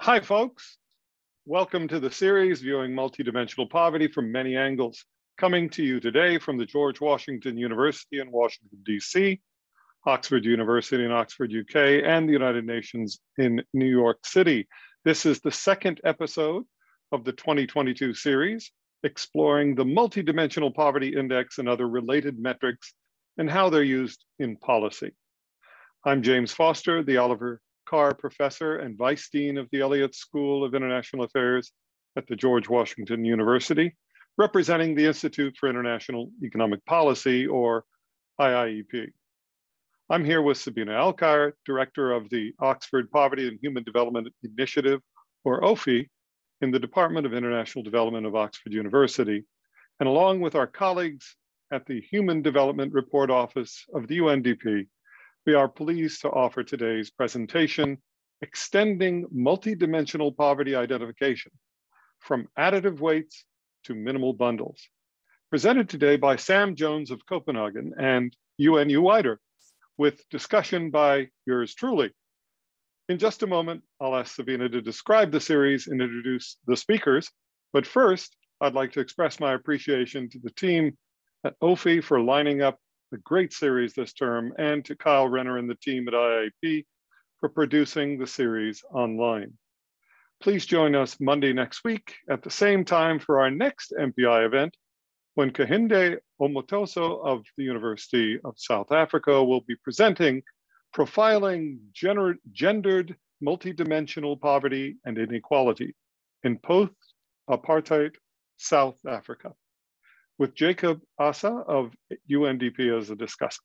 Hi, folks. Welcome to the series Viewing Multidimensional Poverty from Many Angles, coming to you today from the George Washington University in Washington, D.C., Oxford University in Oxford, UK, and the United Nations in New York City. This is the second episode of the 2022 series, exploring the Multidimensional Poverty Index and other related metrics and how they're used in policy. I'm James Foster, the Oliver Carr Professor and Vice Dean of the Elliott School of International Affairs at the George Washington University, representing the Institute for International Economic Policy, or IIEP. I'm here with Sabina Alkire, Director of the Oxford Poverty and Human Development Initiative, or OPHI, in the Department of International Development of Oxford University, and along with our colleagues at the Human Development Report Office of the UNDP, we are pleased to offer today's presentation, Extending Multidimensional Poverty Identification from Additive Weights to Minimal Bundles, presented today by Sam Jones of Copenhagen and UNU WIDER, with discussion by yours truly. In just a moment, I'll ask Sabina to describe the series and introduce the speakers. But first, I'd like to express my appreciation to the team at OPHI for lining up a great series this term, and to Kyle Renner and the team at IIEP for producing the series online. Please join us Monday next week at the same time for our next MPI event, when Kehinde Omotoso of the University of South Africa will be presenting Profiling Gener Gendered Multidimensional Poverty and Inequality in Post-Apartheid South Africa with Jacob Assa of UNDP as a discussant.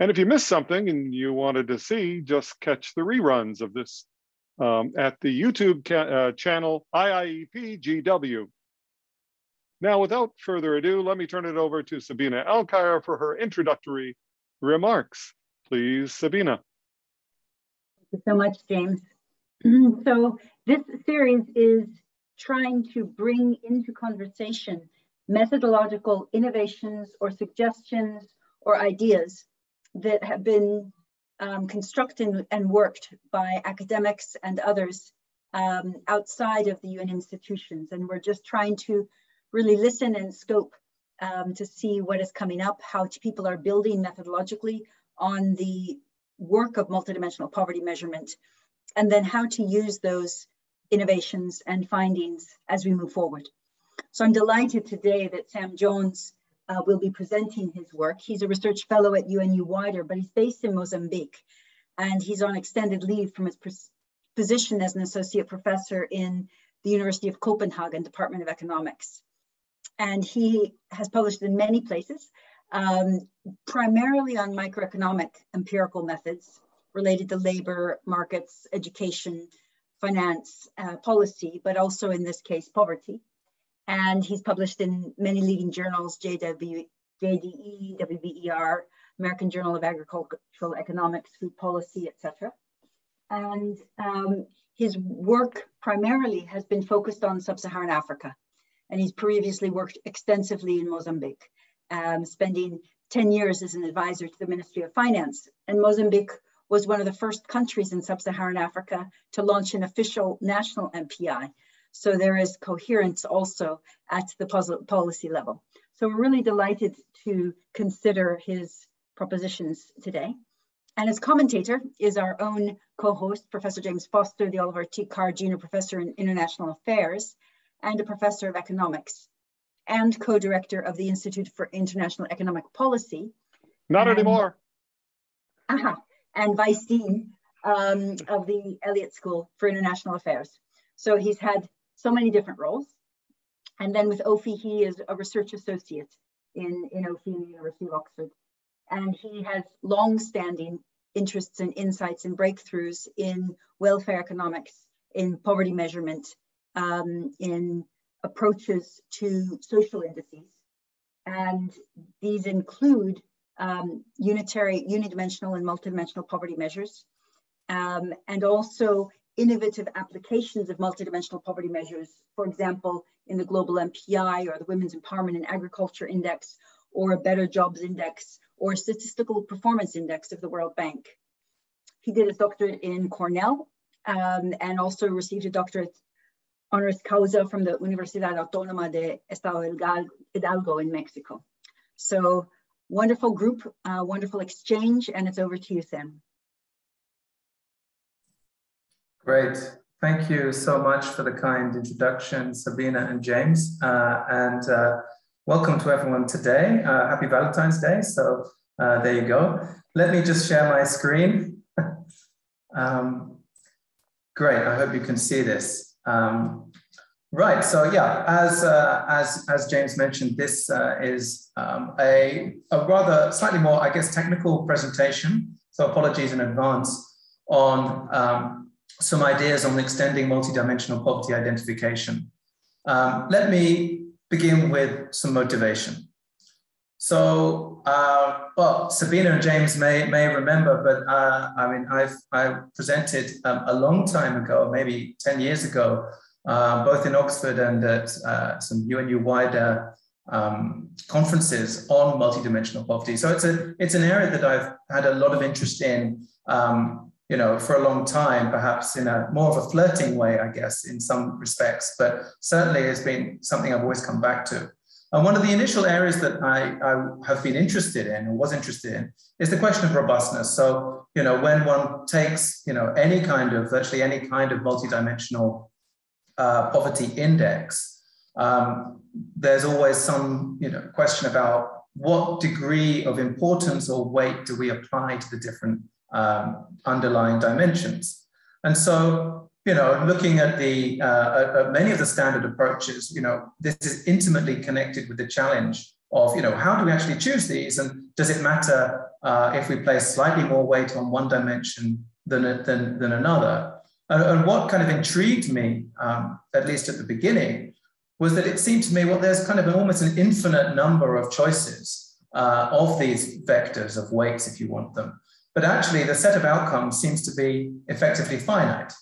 And if you missed something and you wanted to see, just catch the reruns of this um, at the YouTube uh, channel IIEPGW. Now, without further ado, let me turn it over to Sabina Alkire for her introductory remarks. Please, Sabina. Thank you so much, James. so this series is trying to bring into conversation methodological innovations or suggestions or ideas that have been um, constructed and worked by academics and others um, outside of the UN institutions. And we're just trying to really listen and scope um, to see what is coming up, how people are building methodologically on the work of multidimensional poverty measurement, and then how to use those innovations and findings as we move forward. So I'm delighted today that Sam Jones uh, will be presenting his work. He's a research fellow at UNU WIDER, but he's based in Mozambique and he's on extended leave from his position as an associate professor in the University of Copenhagen Department of Economics. And he has published in many places, um, primarily on microeconomic empirical methods related to labor, markets, education, finance, uh, policy, but also in this case, poverty and he's published in many leading journals, JW, JDE, WBER, American Journal of Agricultural Economics, Food Policy, etc. And um, his work primarily has been focused on sub-Saharan Africa. And he's previously worked extensively in Mozambique, um, spending 10 years as an advisor to the Ministry of Finance. And Mozambique was one of the first countries in sub-Saharan Africa to launch an official national MPI, so there is coherence also at the policy level. So we're really delighted to consider his propositions today. And as commentator is our own co-host, Professor James Foster, the Oliver T. Carr Junior Professor in International Affairs and a Professor of Economics and co-director of the Institute for International Economic Policy. Not and, anymore. Uh -huh, and Vice Dean um, of the Elliott School for International Affairs. So he's had so many different roles. And then with OPHI, he is a research associate in, in OPHI in the University of Oxford. And he has long-standing interests and insights and breakthroughs in welfare economics, in poverty measurement, um, in approaches to social indices. And these include um, unitary, unidimensional and multidimensional poverty measures, um, and also innovative applications of multidimensional poverty measures, for example, in the Global MPI or the Women's Empowerment in Agriculture Index or a Better Jobs Index or Statistical Performance Index of the World Bank. He did his doctorate in Cornell um, and also received a doctorate honoris causa from the Universidad Autónoma de Estado Hidalgo in Mexico. So wonderful group, uh, wonderful exchange, and it's over to you, Sam. Great. Thank you so much for the kind introduction, Sabina and James. Uh, and uh, welcome to everyone today. Uh, happy Valentine's Day. So uh, there you go. Let me just share my screen. um, great. I hope you can see this. Um, right. So yeah, as uh, as as James mentioned, this uh, is um, a, a rather slightly more, I guess, technical presentation. So apologies in advance on um, some ideas on extending multidimensional poverty identification. Um, let me begin with some motivation. So, uh, well, Sabina and James may may remember, but uh, I mean, I've I presented um, a long time ago, maybe ten years ago, uh, both in Oxford and at uh, some UNU WIDER um, conferences on multidimensional poverty. So it's a it's an area that I've had a lot of interest in. Um, you know, for a long time, perhaps in a more of a flirting way, I guess, in some respects, but certainly has been something I've always come back to. And one of the initial areas that I, I, have been interested in or was interested in is the question of robustness. So, you know, when one takes, you know, any kind of, virtually any kind of multidimensional uh, poverty index, um, there's always some, you know, question about what degree of importance or weight do we apply to the different um, underlying dimensions. And so you know, looking at the uh, at many of the standard approaches, you know, this is intimately connected with the challenge of, you know, how do we actually choose these, and does it matter uh, if we place slightly more weight on one dimension than than, than another? And, and what kind of intrigued me, um, at least at the beginning, was that it seemed to me, well, there's kind of an, almost an infinite number of choices uh, of these vectors of weights, if you want them. But actually, the set of outcomes seems to be effectively finite.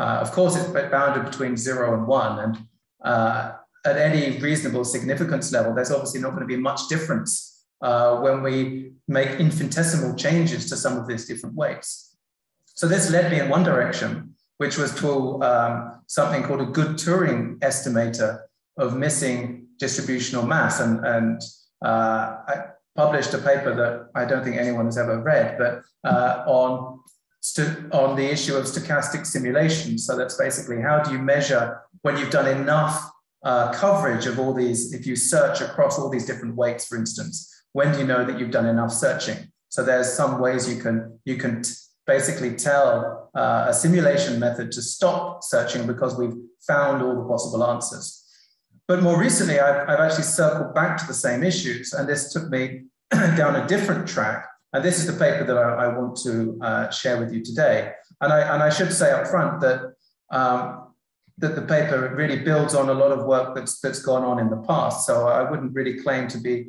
Uh, of course, it's bounded between zero and one, and uh, at any reasonable significance level, there's obviously not going to be much difference uh, when we make infinitesimal changes to some of these different weights. So this led me in one direction, which was to um, something called a Good-Turing estimator of missing distributional mass. And, and uh, I published a paper that I don't think anyone has ever read, but uh, on on the issue of stochastic simulation. So that's basically how do you measure when you've done enough uh, coverage of all these, if you search across all these different weights, for instance, when do you know that you've done enough searching? So there's some ways you can, you can basically tell uh, a simulation method to stop searching because we've found all the possible answers. But more recently, I've, I've actually circled back to the same issues, and this took me down a different track and this is the paper that I, I want to uh, share with you today. And I, and I should say up front that, um, that the paper really builds on a lot of work that's, that's gone on in the past. So I wouldn't really claim to be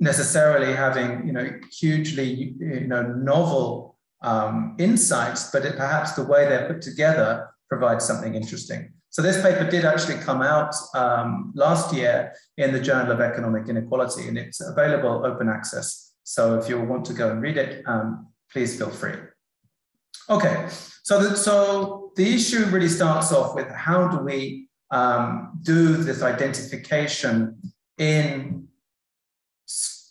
necessarily having you know, hugely you know, novel um, insights, but it, perhaps the way they're put together provides something interesting. So this paper did actually come out um, last year in the Journal of Economic Inequality, and it's available open access so if you want to go and read it, um, please feel free. Okay, so the, so the issue really starts off with how do we um, do this identification in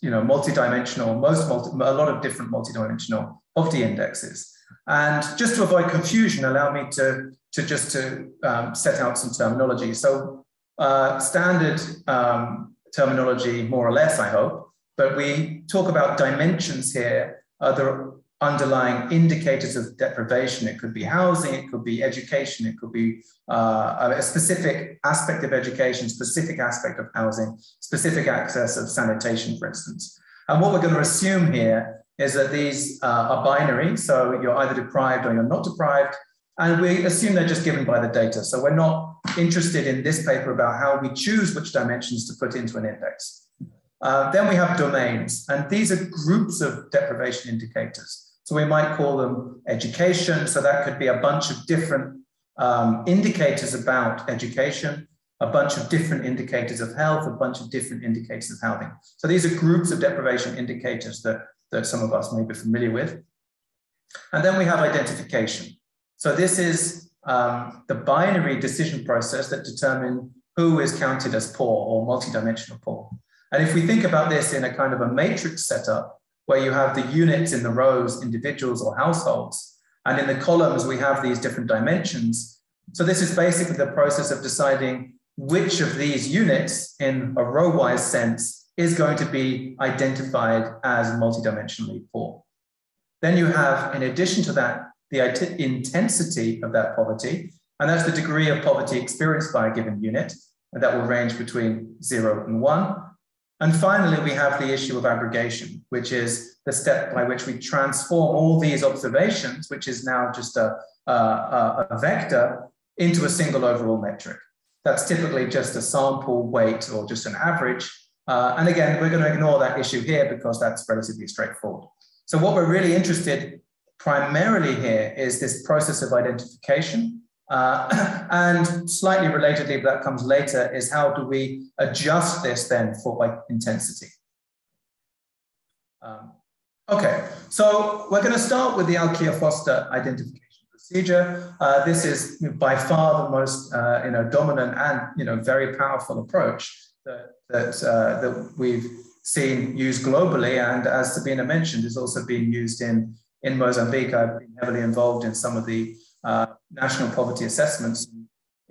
you know multidimensional, most multi, a lot of different multidimensional poverty indexes. And just to avoid confusion, allow me to, to just to um, set out some terminology. So uh, standard um, terminology, more or less, I hope, but we talk about dimensions here, other underlying indicators of deprivation. It could be housing, it could be education, it could be uh, a specific aspect of education, specific aspect of housing, specific access of sanitation, for instance. And what we're going to assume here is that these uh, are binary, so you're either deprived or you're not deprived, and we assume they're just given by the data. So we're not interested in this paper about how we choose which dimensions to put into an index. Uh, then we have domains, and these are groups of deprivation indicators. So we might call them education. So that could be a bunch of different um, indicators about education, a bunch of different indicators of health, a bunch of different indicators of housing. So these are groups of deprivation indicators that, that some of us may be familiar with. And then we have identification. So this is um, the binary decision process that determine who is counted as poor or multidimensional poor. And if we think about this in a kind of a matrix setup, where you have the units in the rows, individuals or households, and in the columns, we have these different dimensions. So this is basically the process of deciding which of these units in a row-wise sense is going to be identified as multidimensionally poor. Then you have, in addition to that, the intensity of that poverty, and that's the degree of poverty experienced by a given unit, and that will range between zero and one. And finally, we have the issue of aggregation, which is the step by which we transform all these observations, which is now just a, a, a vector, into a single overall metric. That's typically just a sample weight or just an average. Uh, and again, we're going to ignore that issue here because that's relatively straightforward. So what we're really interested primarily here is this process of identification. Uh, and slightly relatedly, but that comes later, is how do we adjust this then for intensity? Um, okay, so we're going to start with the Alkire-Foster identification procedure. Uh, this is by far the most uh, you know, dominant and you know, very powerful approach that, that, uh, that we've seen used globally. And as Sabina mentioned, is also being used in in Mozambique, I've been heavily involved in some of the uh, national poverty assessments.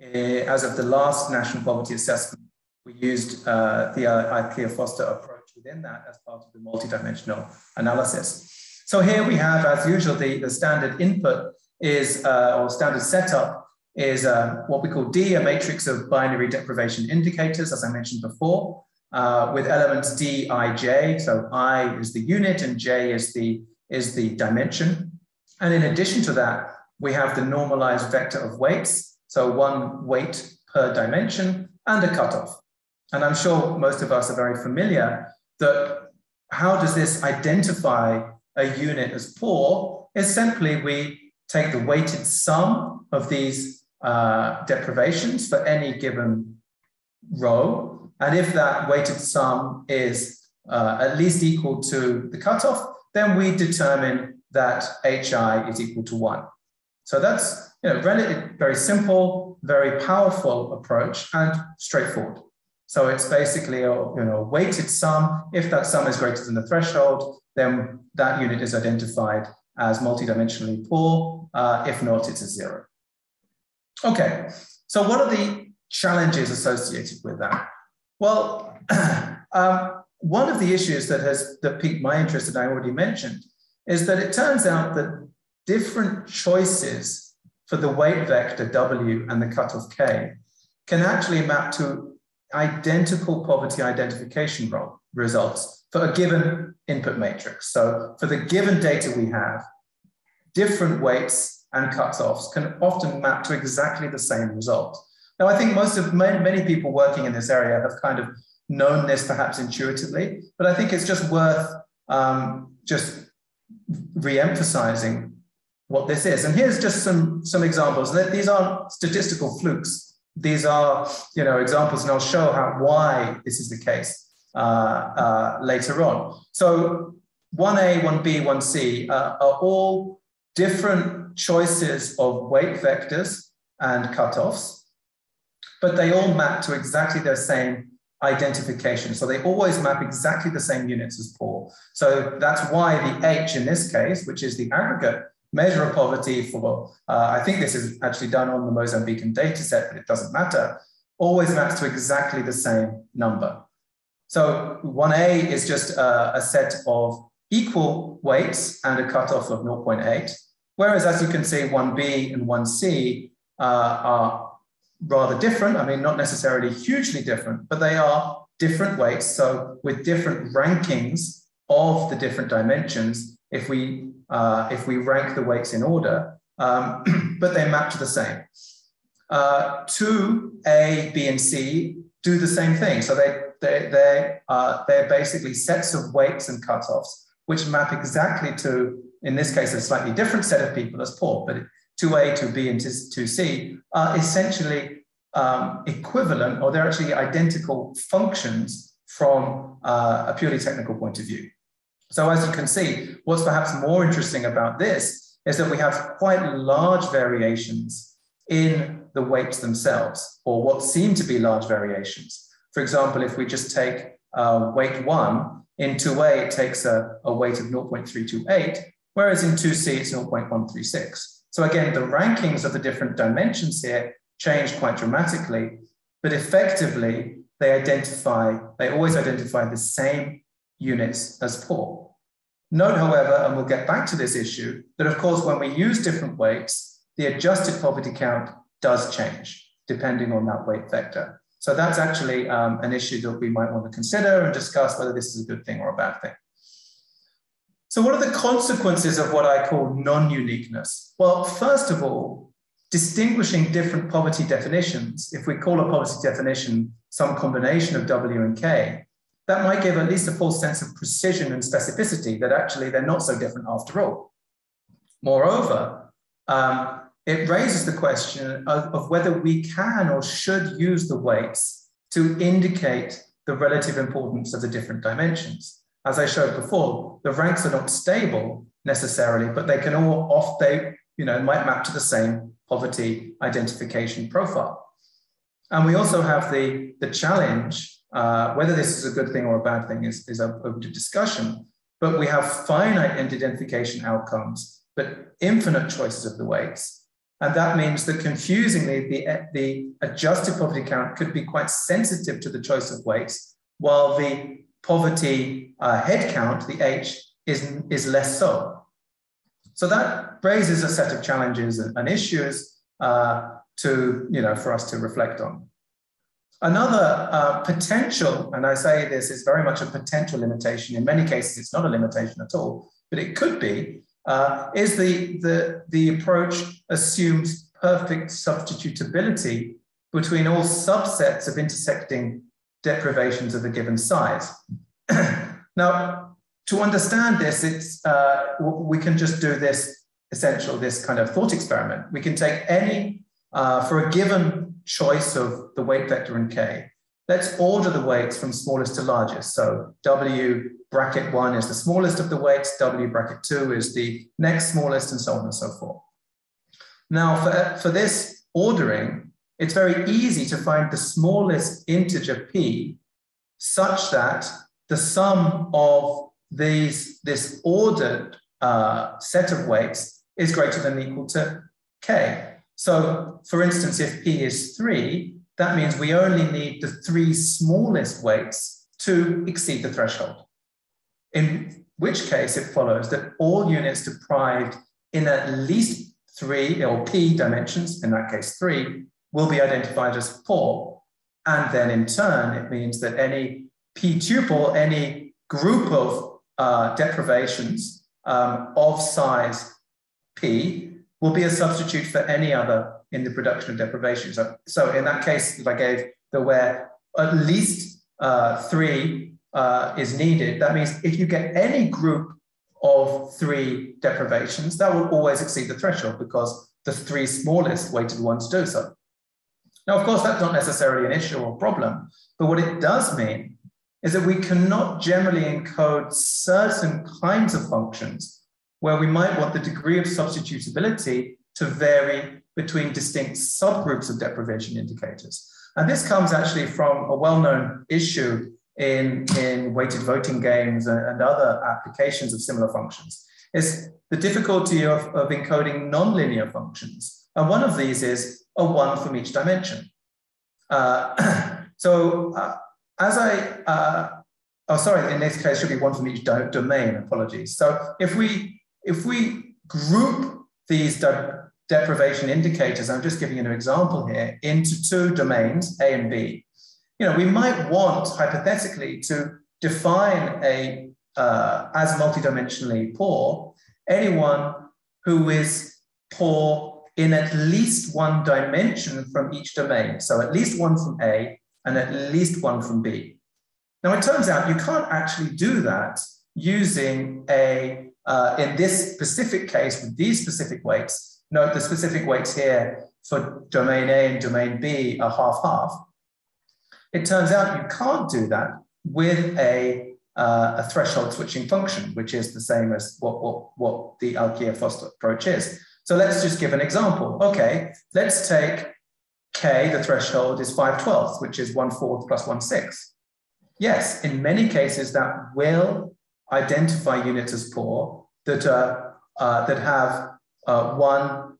Uh, as of the last national poverty assessment, we used uh, the uh, Alkire-Foster approach within that as part of the multidimensional analysis. So here we have, as usual, the, the standard input is, uh, or standard setup is uh, what we call D, a matrix of binary deprivation indicators, as I mentioned before, uh, with elements D, I, J. So I is the unit and J is the is the dimension. And in addition to that, we have the normalized vector of weights. So one weight per dimension and a cutoff. And I'm sure most of us are very familiar that how does this identify a unit as poor is simply we take the weighted sum of these uh, deprivations for any given row. And if that weighted sum is uh, at least equal to the cutoff, then we determine that hi is equal to one. So that's you know, relative, very simple, very powerful approach and straightforward. So it's basically a you know, weighted sum. If that sum is greater than the threshold, then that unit is identified as multidimensionally poor. Uh, if not, it's a zero. Okay, so what are the challenges associated with that? Well, um, one of the issues that has that piqued my interest that I already mentioned is that it turns out that different choices for the weight vector W and the cutoff K can actually map to identical poverty identification results for a given input matrix. So for the given data we have, different weights and cutoffs can often map to exactly the same result. Now, I think most of many, many people working in this area have kind of known this perhaps intuitively, but I think it's just worth um, just re-emphasizing what this is. And here's just some, some examples. These aren't statistical flukes. These are, you know, examples, and I'll show how why this is the case uh, uh, later on. So 1A, 1B, 1C uh, are all different choices of weight vectors and cutoffs, but they all map to exactly the same identification. So they always map exactly the same units as poor. So that's why the H in this case, which is the aggregate measure of poverty for, uh, I think this is actually done on the Mozambican data set, but it doesn't matter, always maps to exactly the same number. So 1A is just uh, a set of equal weights and a cutoff of 0.8. Whereas as you can see, 1B and 1C uh, are rather different. I mean, not necessarily hugely different, but they are different weights. So with different rankings of the different dimensions, if we uh, if we rank the weights in order, um, but they map to the same. Uh, two, A, B, and C do the same thing. So they they they uh, they're basically sets of weights and cutoffs which map exactly to, in this case, a slightly different set of people as poor, but 2A, 2B, and 2C are essentially um, equivalent, or they're actually identical functions from uh, a purely technical point of view. So as you can see, what's perhaps more interesting about this is that we have quite large variations in the weights themselves, or what seem to be large variations. For example, if we just take uh, weight one, in 2A it takes a, a weight of 0.328, whereas in 2C it's 0.136. So again, the rankings of the different dimensions here change quite dramatically, but effectively they identify, they always identify the same units as poor. Note, however, and we'll get back to this issue, that of course, when we use different weights, the adjusted poverty count does change depending on that weight vector. So that's actually um, an issue that we might want to consider and discuss whether this is a good thing or a bad thing. So what are the consequences of what I call non-uniqueness? Well, first of all, distinguishing different poverty definitions, if we call a poverty definition some combination of W and K, that might give at least a false sense of precision and specificity that actually they're not so different after all. Moreover, um, it raises the question of, of whether we can or should use the weights to indicate the relative importance of the different dimensions. As I showed before, the ranks are not stable necessarily, but they can all off they you know might map to the same poverty identification profile. And we also have the, the challenge uh, whether this is a good thing or a bad thing is, is open to discussion, but we have finite identification outcomes, but infinite choices of the weights. And that means that confusingly, the, the adjusted poverty count could be quite sensitive to the choice of weights, while the poverty uh, head count, the H, is, is less so. So that raises a set of challenges and, and issues uh, to, you know, for us to reflect on. Another uh, potential, and I say this is very much a potential limitation. In many cases, it's not a limitation at all, but it could be, uh, is the, the, the approach assumes perfect substitutability between all subsets of intersecting deprivations of a given size. now, to understand this, it's, uh, we can just do this essential, this kind of thought experiment. We can take any, uh, for a given choice of the weight vector in K, let's order the weights from smallest to largest. So W bracket one is the smallest of the weights, W bracket two is the next smallest, and so on and so forth. Now, for, for this ordering, it's very easy to find the smallest integer p such that the sum of these, this ordered uh, set of weights is greater than or equal to k. So for instance, if P is three, that means we only need the three smallest weights to exceed the threshold. In which case it follows that all units deprived in at least three or P dimensions, in that case three, will be identified as poor. And then in turn, it means that any P tuple, any group of uh, deprivations um, of size P will be a substitute for any other in the production of deprivation. So, so in that case that I gave, the where at least uh, three uh, is needed, that means if you get any group of three deprivations, that will always exceed the threshold because the three smallest weighted ones do so. Now, of course, that's not necessarily an issue or problem, but what it does mean is that we cannot generally encode certain kinds of functions where we might want the degree of substitutability to vary between distinct subgroups of deprivation indicators. And this comes actually from a well-known issue in, in weighted voting games and, other applications of similar functions. Is the difficulty of, of encoding nonlinear functions. And one of these is a one from each dimension. Uh, so uh, as I, uh, oh, sorry, in this case, should be one from each do domain, apologies. So if we if we group these de deprivation indicators, I'm just giving you an example here, into two domains, A and B, you know, we might want hypothetically to define a uh, as multidimensionally poor anyone who is poor in at least one dimension from each domain. So at least one from A and at least one from B. Now, it turns out you can't actually do that using a uh, in this specific case, with these specific weights, note the specific weights here for domain A and domain B are half half. It turns out you can't do that with a, uh, a threshold switching function, which is the same as what, what, what the Alkire-Foster approach is. So let's just give an example. Okay, let's take K, the threshold is 5 twelfths, which is 1 fourth plus 1 sixth. Yes, in many cases that will identify units as poor that, uh, uh, that have uh, one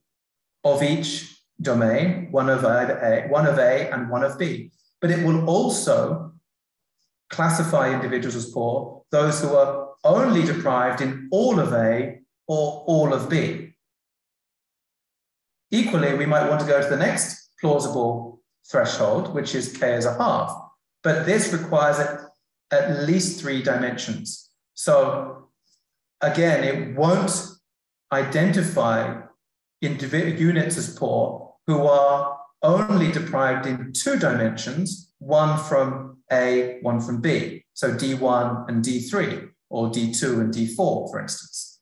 of each domain, one of A, one of A and one of B. But it will also classify individuals as poor, those who are only deprived in all of A or all of B. Equally, we might want to go to the next plausible threshold, which is K as a half, but this requires at least three dimensions. So again, it won't identify units as poor who are only deprived in two dimensions, one from A, one from B. So D1 and D3, or D2 and D4, for instance.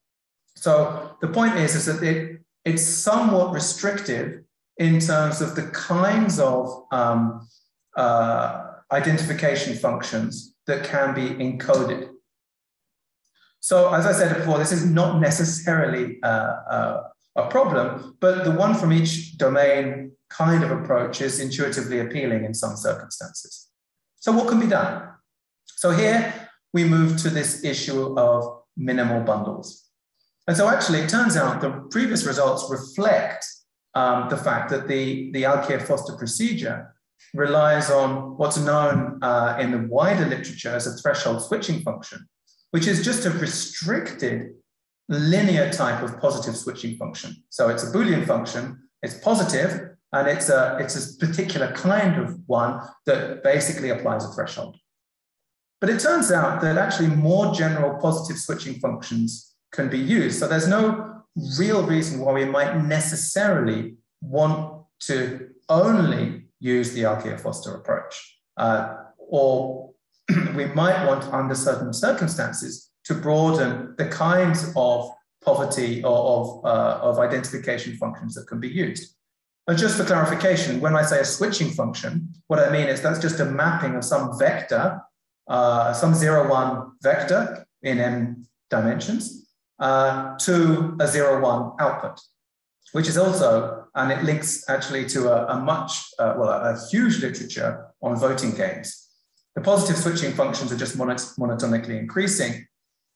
So the point is, is that it, it's somewhat restrictive in terms of the kinds of um, uh, identification functions that can be encoded. So as I said before, this is not necessarily uh, uh, a problem, but the one from each domain kind of approach is intuitively appealing in some circumstances. So what can be done? So here we move to this issue of minimal bundles. And so actually it turns out the previous results reflect um, the fact that the, the Alkire-Foster procedure relies on what's known uh, in the wider literature as a threshold switching function, which is just a restricted linear type of positive switching function. So it's a Boolean function, it's positive, and it's a, it's a particular kind of one that basically applies a threshold. But it turns out that actually more general positive switching functions can be used. So there's no real reason why we might necessarily want to only use the Alkire-Foster approach. Uh, or we might want, under certain circumstances, to broaden the kinds of poverty or of, uh, of identification functions that can be used. And just for clarification, when I say a switching function, what I mean is that's just a mapping of some vector, uh, some zero one vector in m dimensions uh, to a zero one output, which is also, and it links actually to a, a much, uh, well, a, a huge literature on voting games. The positive switching functions are just monotonically increasing,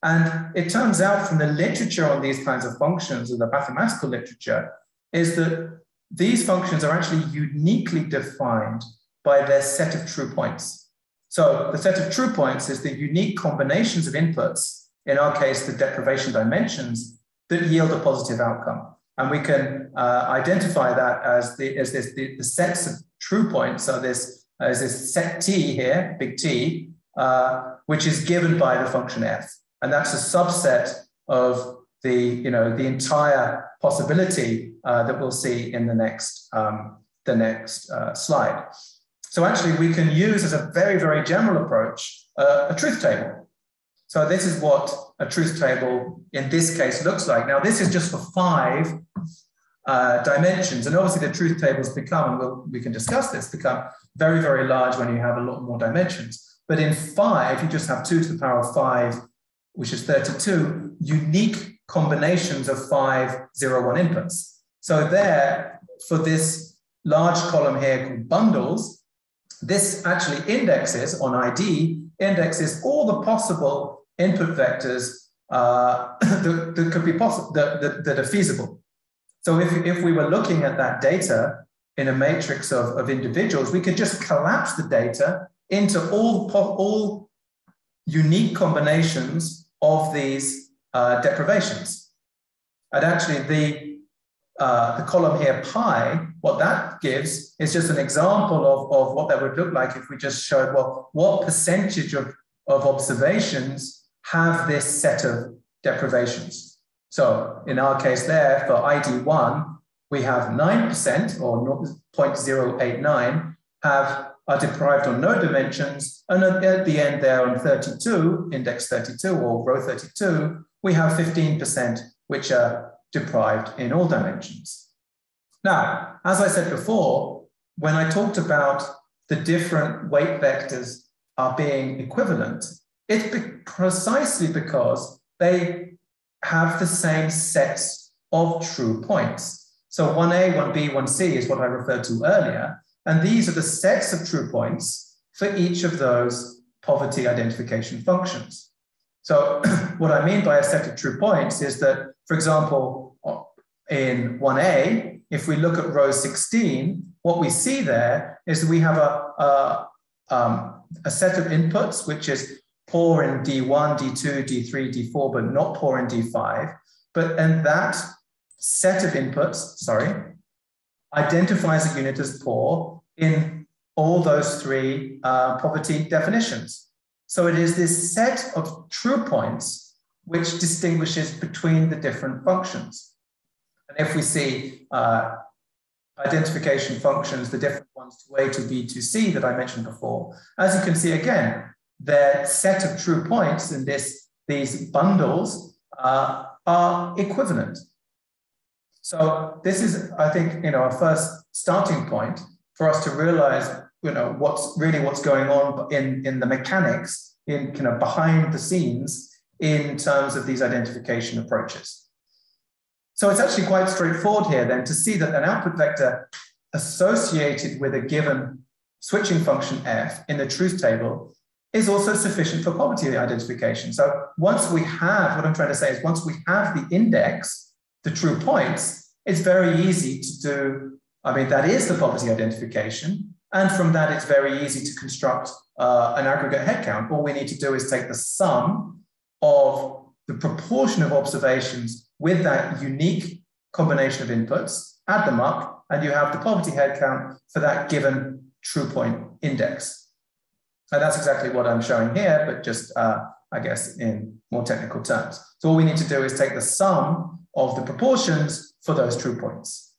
and it turns out from the literature on these kinds of functions, and the mathematical literature, is that these functions are actually uniquely defined by their set of true points. So the set of true points is the unique combinations of inputs, in our case, the deprivation dimensions, that yield a positive outcome. And we can uh, identify that as, the, as this, the, the, sets of true points. So this, as this set T here, big T, uh, which is given by the function f. And that's a subset of the, you know, the entire possibility uh, that we'll see in the next, um, the next uh, slide. So actually we can use as a very, very general approach uh, a truth table. So this is what a truth table in this case looks like. Now this is just for five uh, dimensions. And obviously the truth tables become, and we'll, we can discuss this, become very, very large when you have a lot more dimensions. But in five, you just have two to the power of five which is 32, unique combinations of five zero one inputs. So there, for this large column here called bundles, this actually indexes on ID, indexes all the possible input vectors uh, that, that, could be possible, that, that, that, are feasible. So if, if we were looking at that data in a matrix of, of individuals, we could just collapse the data into all, all unique combinations of these uh, deprivations. And actually the, uh, the column here, pi, what that gives is just an example of, of what that would look like if we just showed, well, what percentage of, of observations have this set of deprivations. So in our case there, for ID1, we have 9% or 0.089 have are deprived on no dimensions. And at the end there on 32, index 32 or row 32, we have 15% which are deprived in all dimensions. Now, as I said before, when I talked about the different weight vectors are being equivalent, it's be precisely because they have the same sets of true points. So 1a, 1b, 1c is what I referred to earlier. And these are the sets of true points for each of those poverty identification functions. So what I mean by a set of true points is that, for example, in 1a, if we look at row 16, what we see there is that we have a, a, um, a set of inputs, which is poor in D1, D2, D3, D4, but not poor in D5. But and that set of inputs, sorry, identifies a unit as poor in all those three uh, poverty definitions. So it is this set of true points which distinguishes between the different functions. And if we see uh, identification functions, the different ones to A to B to C that I mentioned before, as you can see again, their set of true points in this, these bundles uh, are equivalent. So this is, I think, you know, a first starting point for us to realize, you know, what's really what's going on in, in the mechanics, in kind of behind the scenes in terms of these identification approaches. So it's actually quite straightforward here then to see that an output vector associated with a given switching function f in the truth table is also sufficient for poverty identification. So once we have, what I'm trying to say is once we have the index, the true points, it's very easy to do, I mean, that is the poverty identification. And from that, it's very easy to construct uh, an aggregate head count. All we need to do is take the sum of the proportion of observations with that unique combination of inputs, add them up, and you have the poverty head count for that given true point index. And that's exactly what I'm showing here, but just, uh, I guess, in more technical terms. So all we need to do is take the sum of the proportions for those true points.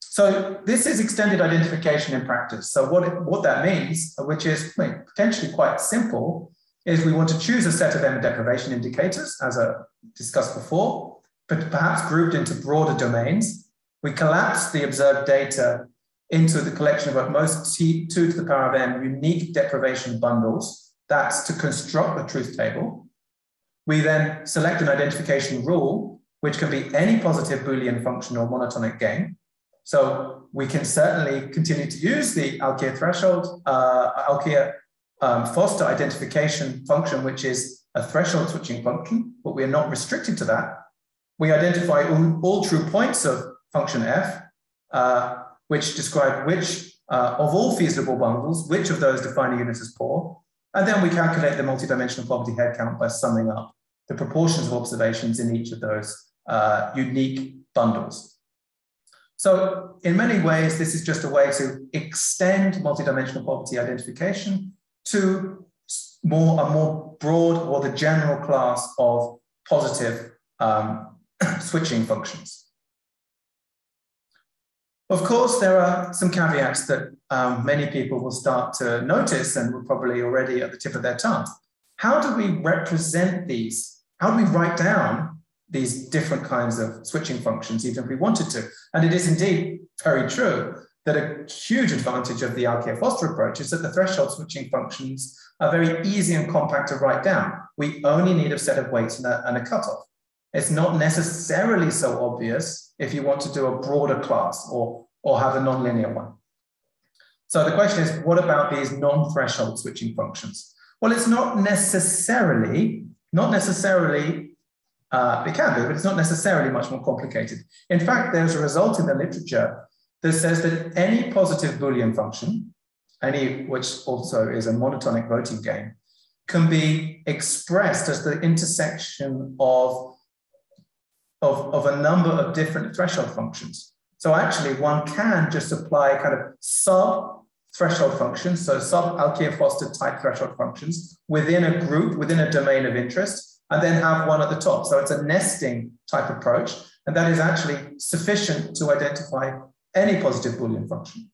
So this is extended identification in practice. So what, it, what that means, which is potentially quite simple, is we want to choose a set of M deprivation indicators, as I discussed before, but perhaps grouped into broader domains. We collapse the observed data into the collection of at most t, 2 to the power of n unique deprivation bundles. That's to construct the truth table. We then select an identification rule, which can be any positive Boolean function or monotonic gain. So we can certainly continue to use the Alkire threshold, uh, Alkire um, Foster identification function, which is a threshold switching function, but we are not restricted to that. We identify all, all true points of function f, uh, which describe which uh, of all feasible bundles, which of those define a unit as poor. And then we calculate the multidimensional poverty head count by summing up the proportions of observations in each of those uh, unique bundles. So in many ways, this is just a way to extend multidimensional poverty identification to more a more broad or the general class of positive um, switching functions. Of course, there are some caveats that um, many people will start to notice and will probably already at the tip of their tongue. How do we represent these? How do we write down these different kinds of switching functions, even if we wanted to? And it is indeed very true that a huge advantage of the Alkire Foster approach is that the threshold switching functions are very easy and compact to write down. We only need a set of weights and a, and a cutoff. It's not necessarily so obvious if you want to do a broader class or, or have a nonlinear one. So the question is, what about these non-threshold switching functions? Well, it's not necessarily, not necessarily, uh, it can be, but it's not necessarily much more complicated. In fact, there's a result in the literature that says that any positive Boolean function, any which also is a monotonic voting game, can be expressed as the intersection of of, of a number of different threshold functions. So actually one can just apply kind of sub threshold functions, so sub Alkire Foster type threshold functions within a group, within a domain of interest, and then have one at the top. So it's a nesting type approach, and that is actually sufficient to identify any positive Boolean function.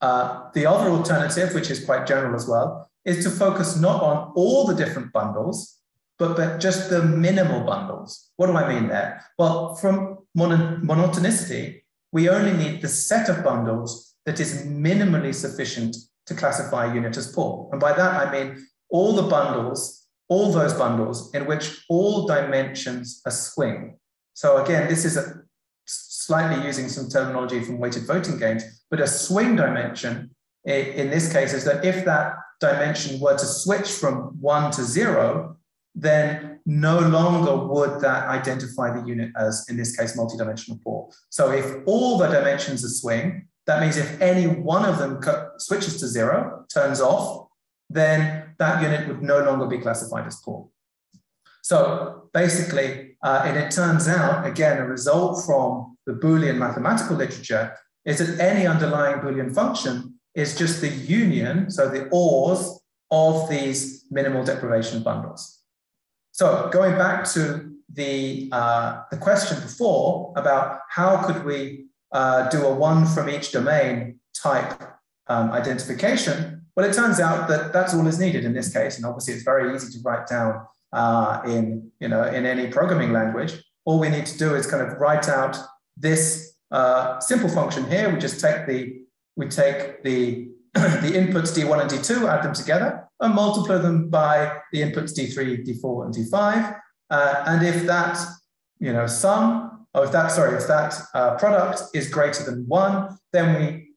Uh, the other alternative, which is quite general as well, is to focus not on all the different bundles, but, but just the minimal bundles. What do I mean there? Well, from mon monotonicity, we only need the set of bundles that is minimally sufficient to classify a unit as poor. And by that, I mean all the bundles all those bundles in which all dimensions are swing. So again, this is a, slightly using some terminology from weighted voting games, but a swing dimension in this case is that if that dimension were to switch from one to zero, then no longer would that identify the unit as, in this case, multidimensional poor. So if all the dimensions are swing, that means if any one of them switches to zero, turns off, then that unit would no longer be classified as poor. So basically, uh, and it turns out, again, a result from the Boolean mathematical literature is that any underlying Boolean function is just the union, so the ORs of these minimal deprivation bundles. So going back to the, uh, the question before about how could we uh, do a one from each domain type um, identification, well, it turns out that that's all is needed in this case. And obviously it's very easy to write down uh, in, you know, in any programming language. All we need to do is kind of write out this uh, simple function here. We just take the, we take the, the inputs D1 and D2, add them together and multiply them by the inputs D3, D4, and D5. Uh, and if that, you know, sum, or if that, sorry, if that uh, product is greater than one, then we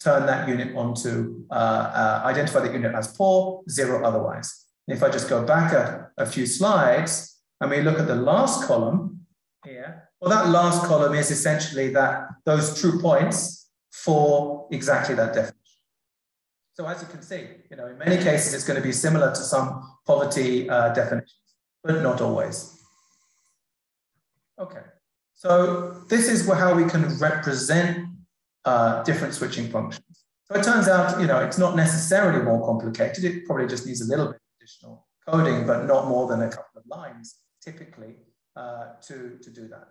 turn that unit onto, uh, uh, identify the unit as poor, zero otherwise. If I just go back a, a few slides and we look at the last column here, well, that last column is essentially that those true points for exactly that definition. So as you can see, you know, in many cases, it's going to be similar to some poverty uh, definitions, but not always. Okay, so this is how we can represent uh, different switching functions. So it turns out, you know, it's not necessarily more complicated. It probably just needs a little bit of additional coding, but not more than a couple of lines typically uh, to, to do that.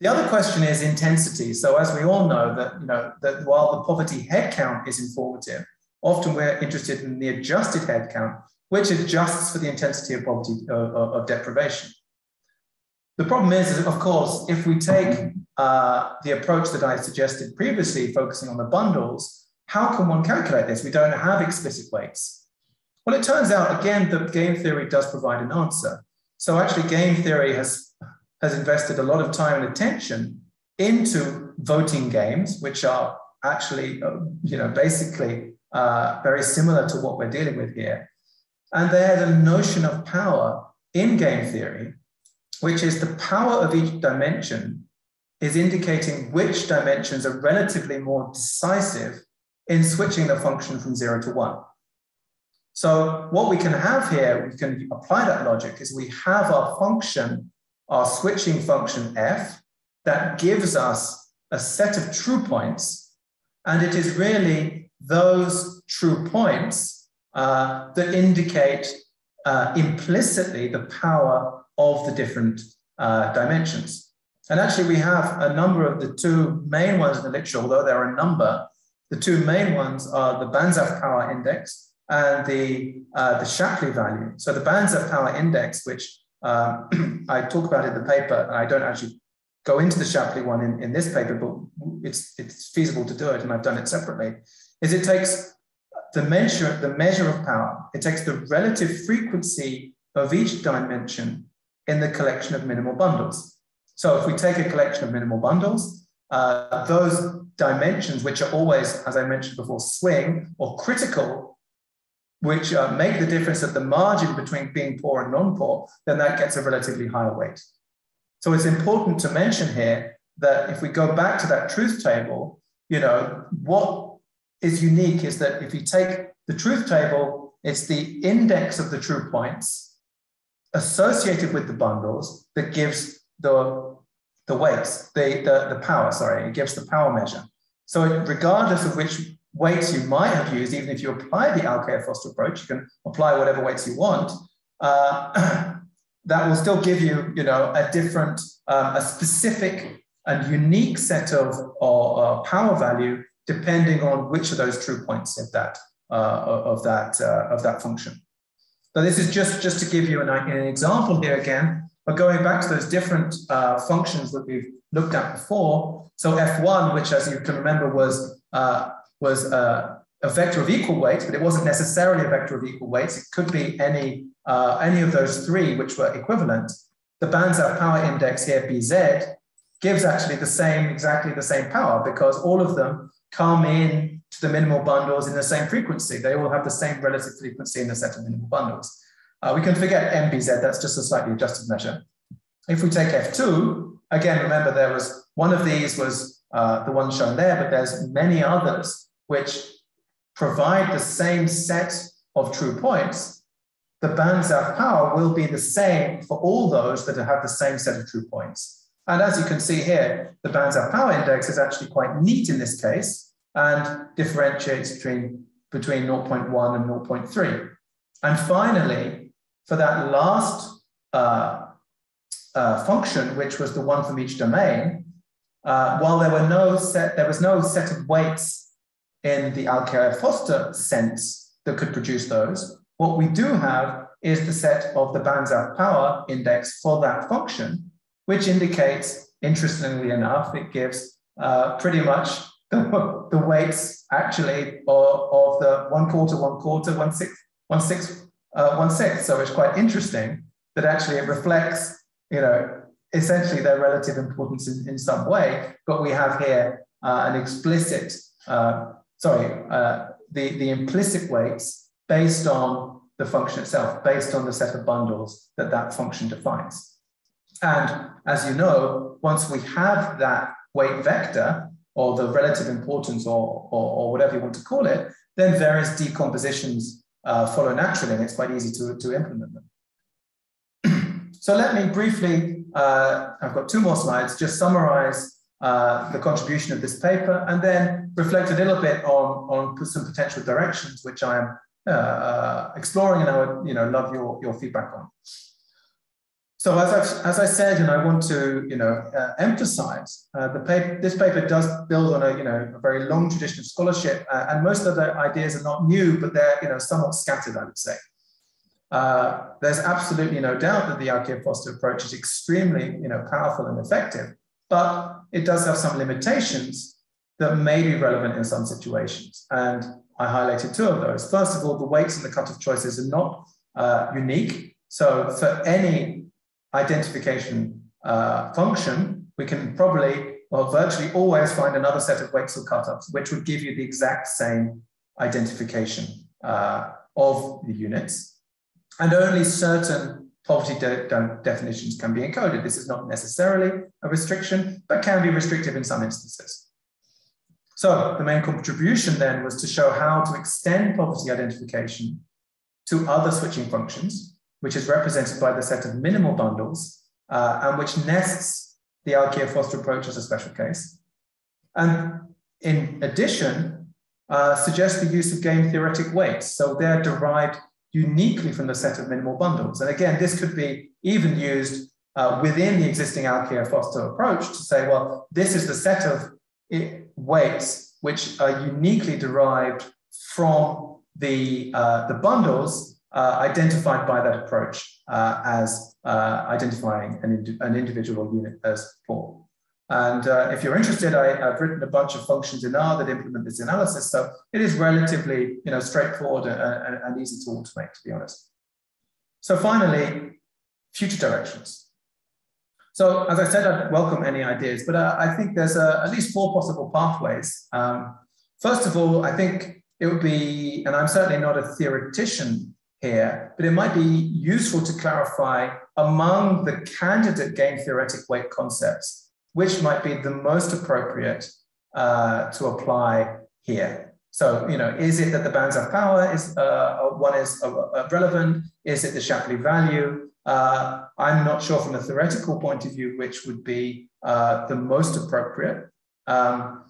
The other question is intensity. So as we all know that, you know, that while the poverty head count is informative, often we're interested in the adjusted head count, which adjusts for the intensity of poverty uh, of deprivation. The problem is, is, of course, if we take uh, the approach that I suggested previously, focusing on the bundles, how can one calculate this? We don't have explicit weights. Well, it turns out, again, that game theory does provide an answer. So actually, game theory has, has invested a lot of time and attention into voting games, which are actually, uh, you know, basically uh, very similar to what we're dealing with here. And they had a notion of power in game theory which is the power of each dimension is indicating which dimensions are relatively more decisive in switching the function from zero to one. So what we can have here, we can apply that logic, is we have our function, our switching function f, that gives us a set of true points, and it is really those true points uh, that indicate uh, implicitly the power of the different uh, dimensions. And actually, we have a number of the two main ones in the literature, although there are a number. The two main ones are the Banzhaf power index and the, uh, the Shapley value. So the Banzhaf power index, which uh, I talk about it in the paper, and I don't actually go into the Shapley one in, in this paper, but it's, it's feasible to do it, and I've done it separately, is it takes the measure, the measure of power, it takes the relative frequency of each dimension in the collection of minimal bundles. So if we take a collection of minimal bundles, uh, those dimensions, which are always, as I mentioned before, swing or critical, which uh, make the difference at the margin between being poor and non-poor, then that gets a relatively higher weight. So it's important to mention here that if we go back to that truth table, you know, what is unique is that if you take the truth table, it's the index of the true points, associated with the bundles that gives the, the weights, the, the, the power, sorry, it gives the power measure. So regardless of which weights you might have used, even if you apply the Alkire-Foster approach, you can apply whatever weights you want, uh, that will still give you, you know, a different, um, a specific and unique set of or, uh, power value depending on which of those true points of that uh, of that uh, of that function. So this is just, just to give you an, an example here again, but going back to those different uh, functions that we've looked at before. So F1, which as you can remember was, uh, was uh, a vector of equal weight, but it wasn't necessarily a vector of equal weights. It could be any uh, any of those three which were equivalent, the Banzhaf power index here, BZ, gives actually the same, exactly the same power because all of them come in to the minimal bundles in the same frequency. They all have the same relative frequency in the set of minimal bundles. Uh, we can forget MBZ, that's just a slightly adjusted measure. If we take F2, again, remember there was one of these was uh, the one shown there, but there's many others which provide the same set of true points. The Banzhaf power will be the same for all those that have the same set of true points. And as you can see here, the Banzhaf power index is actually quite neat in this case and differentiates between, between 0.1 and 0.3. And finally, for that last uh, uh, function, which was the one from each domain, uh, while there were no set, there was no set of weights in the Alkire-Foster sense that could produce those. What we do have is the set of the Banzhaf power index for that function, which indicates, interestingly enough, it gives uh, pretty much the, the weights actually of, of the one quarter, one quarter, one sixth, one sixth, uh, one sixth. So it's quite interesting that actually it reflects you know, essentially their relative importance in, in some way, but we have here uh, an explicit, uh, sorry, uh, the, the implicit weights based on the function itself, based on the set of bundles that that function defines. And as you know, once we have that weight vector, or the relative importance, or, or, or whatever you want to call it, then various decompositions uh, follow naturally, and it's quite easy to, to implement them. So let me briefly, uh, I've got two more slides, just summarize uh, the contribution of this paper and then reflect a little bit on, on some potential directions which I am uh, uh, exploring and I would you know, love your, your feedback on. So as, I've, as I said, and I want to you know, uh, emphasize, uh, the paper, this paper does build on a, you know, a very long tradition of scholarship and most of the ideas are not new, but they're you know, somewhat scattered, I would say. Uh, there's absolutely no doubt that the Alkire-Foster approach is extremely you know, powerful and effective, but it does have some limitations that may be relevant in some situations. And I highlighted two of those. First of all, the weights and the cutoff choices are not uh, unique. So for any identification uh, function, we can probably or virtually always find another set of weights or cutoffs, which would give you the exact same identification uh, of the units and only certain poverty de de definitions can be encoded. This is not necessarily a restriction, but can be restrictive in some instances. So the main contribution then was to show how to extend poverty identification to other switching functions, which is represented by the set of minimal bundles, uh, and which nests the Alkire-Foster approach as a special case. And in addition, uh, suggest the use of game theoretic weights. So they're derived uniquely from the set of minimal bundles. And again, this could be even used uh, within the existing Alkire-Foster approach to say, well, this is the set of weights which are uniquely derived from the, uh, the bundles uh, identified by that approach uh, as uh, identifying an, ind an individual unit as four. And uh, if you're interested, I, have written a bunch of functions in R that implement this analysis. So it is relatively you know, straightforward and, and, easy to automate, to be honest. So finally, future directions. So as I said, I'd welcome any ideas, but uh, I think there's uh, at least four possible pathways. Um, first of all, I think it would be, and I'm certainly not a theoretician here, but it might be useful to clarify among the candidate game theoretic weight concepts which might be the most appropriate uh, to apply here. So, you know, is it that the Banzhaf power is uh, one is uh, uh, relevant? Is it the Shapley value? Uh, I'm not sure from a theoretical point of view which would be uh, the most appropriate. Um,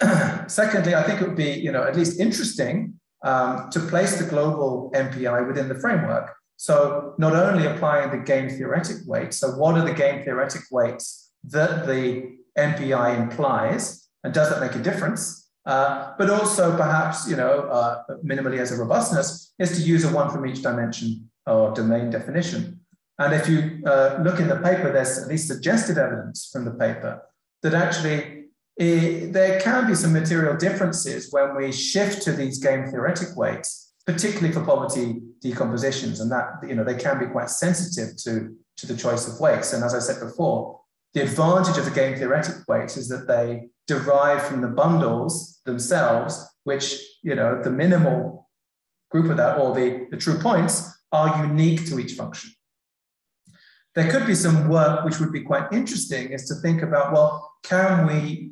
secondly, I think it would be, you know, at least interesting um, to place the global MPI within the framework. So not only applying the game theoretic weights, so what are the game theoretic weights that the MPI implies, and does that make a difference? Uh, but also perhaps, you know, uh, minimally as a robustness, is to use a one from each dimension or domain definition. And if you uh, look in the paper, there's at least suggested evidence from the paper that actually it, there can be some material differences when we shift to these game theoretic weights particularly for poverty decompositions, and that you know they can be quite sensitive to, to the choice of weights. And as I said before, the advantage of the game theoretic weights is that they derive from the bundles themselves, which you know the minimal group of that or the, the true points are unique to each function. There could be some work which would be quite interesting is to think about, well, can we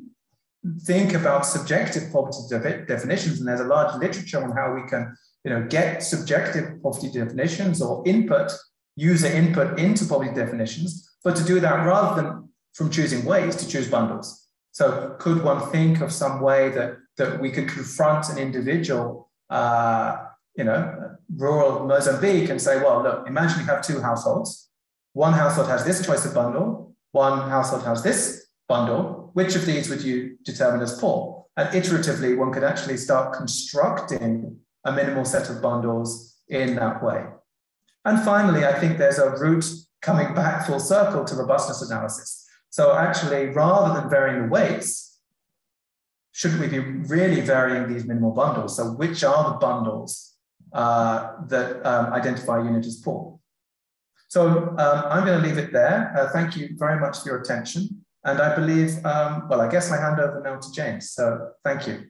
think about subjective poverty de definitions? And there's a large literature on how we can you know, get subjective poverty definitions or input, user input into poverty definitions, but to do that rather than from choosing weights to choose bundles. So could one think of some way that, that we could confront an individual, uh, you know, rural Mozambique and say, well, look, imagine you have two households. One household has this choice of bundle, one household has this bundle. Which of these would you determine as poor? And iteratively, one could actually start constructing a minimal set of bundles in that way. And finally, I think there's a route coming back full circle to robustness analysis. So actually, rather than varying the weights, shouldn't we be really varying these minimal bundles? So which are the bundles uh, that um, identify a unit as poor? So um, I'm going to leave it there. Uh, thank you very much for your attention. And I believe, um, well, I guess I hand over now to James. So thank you.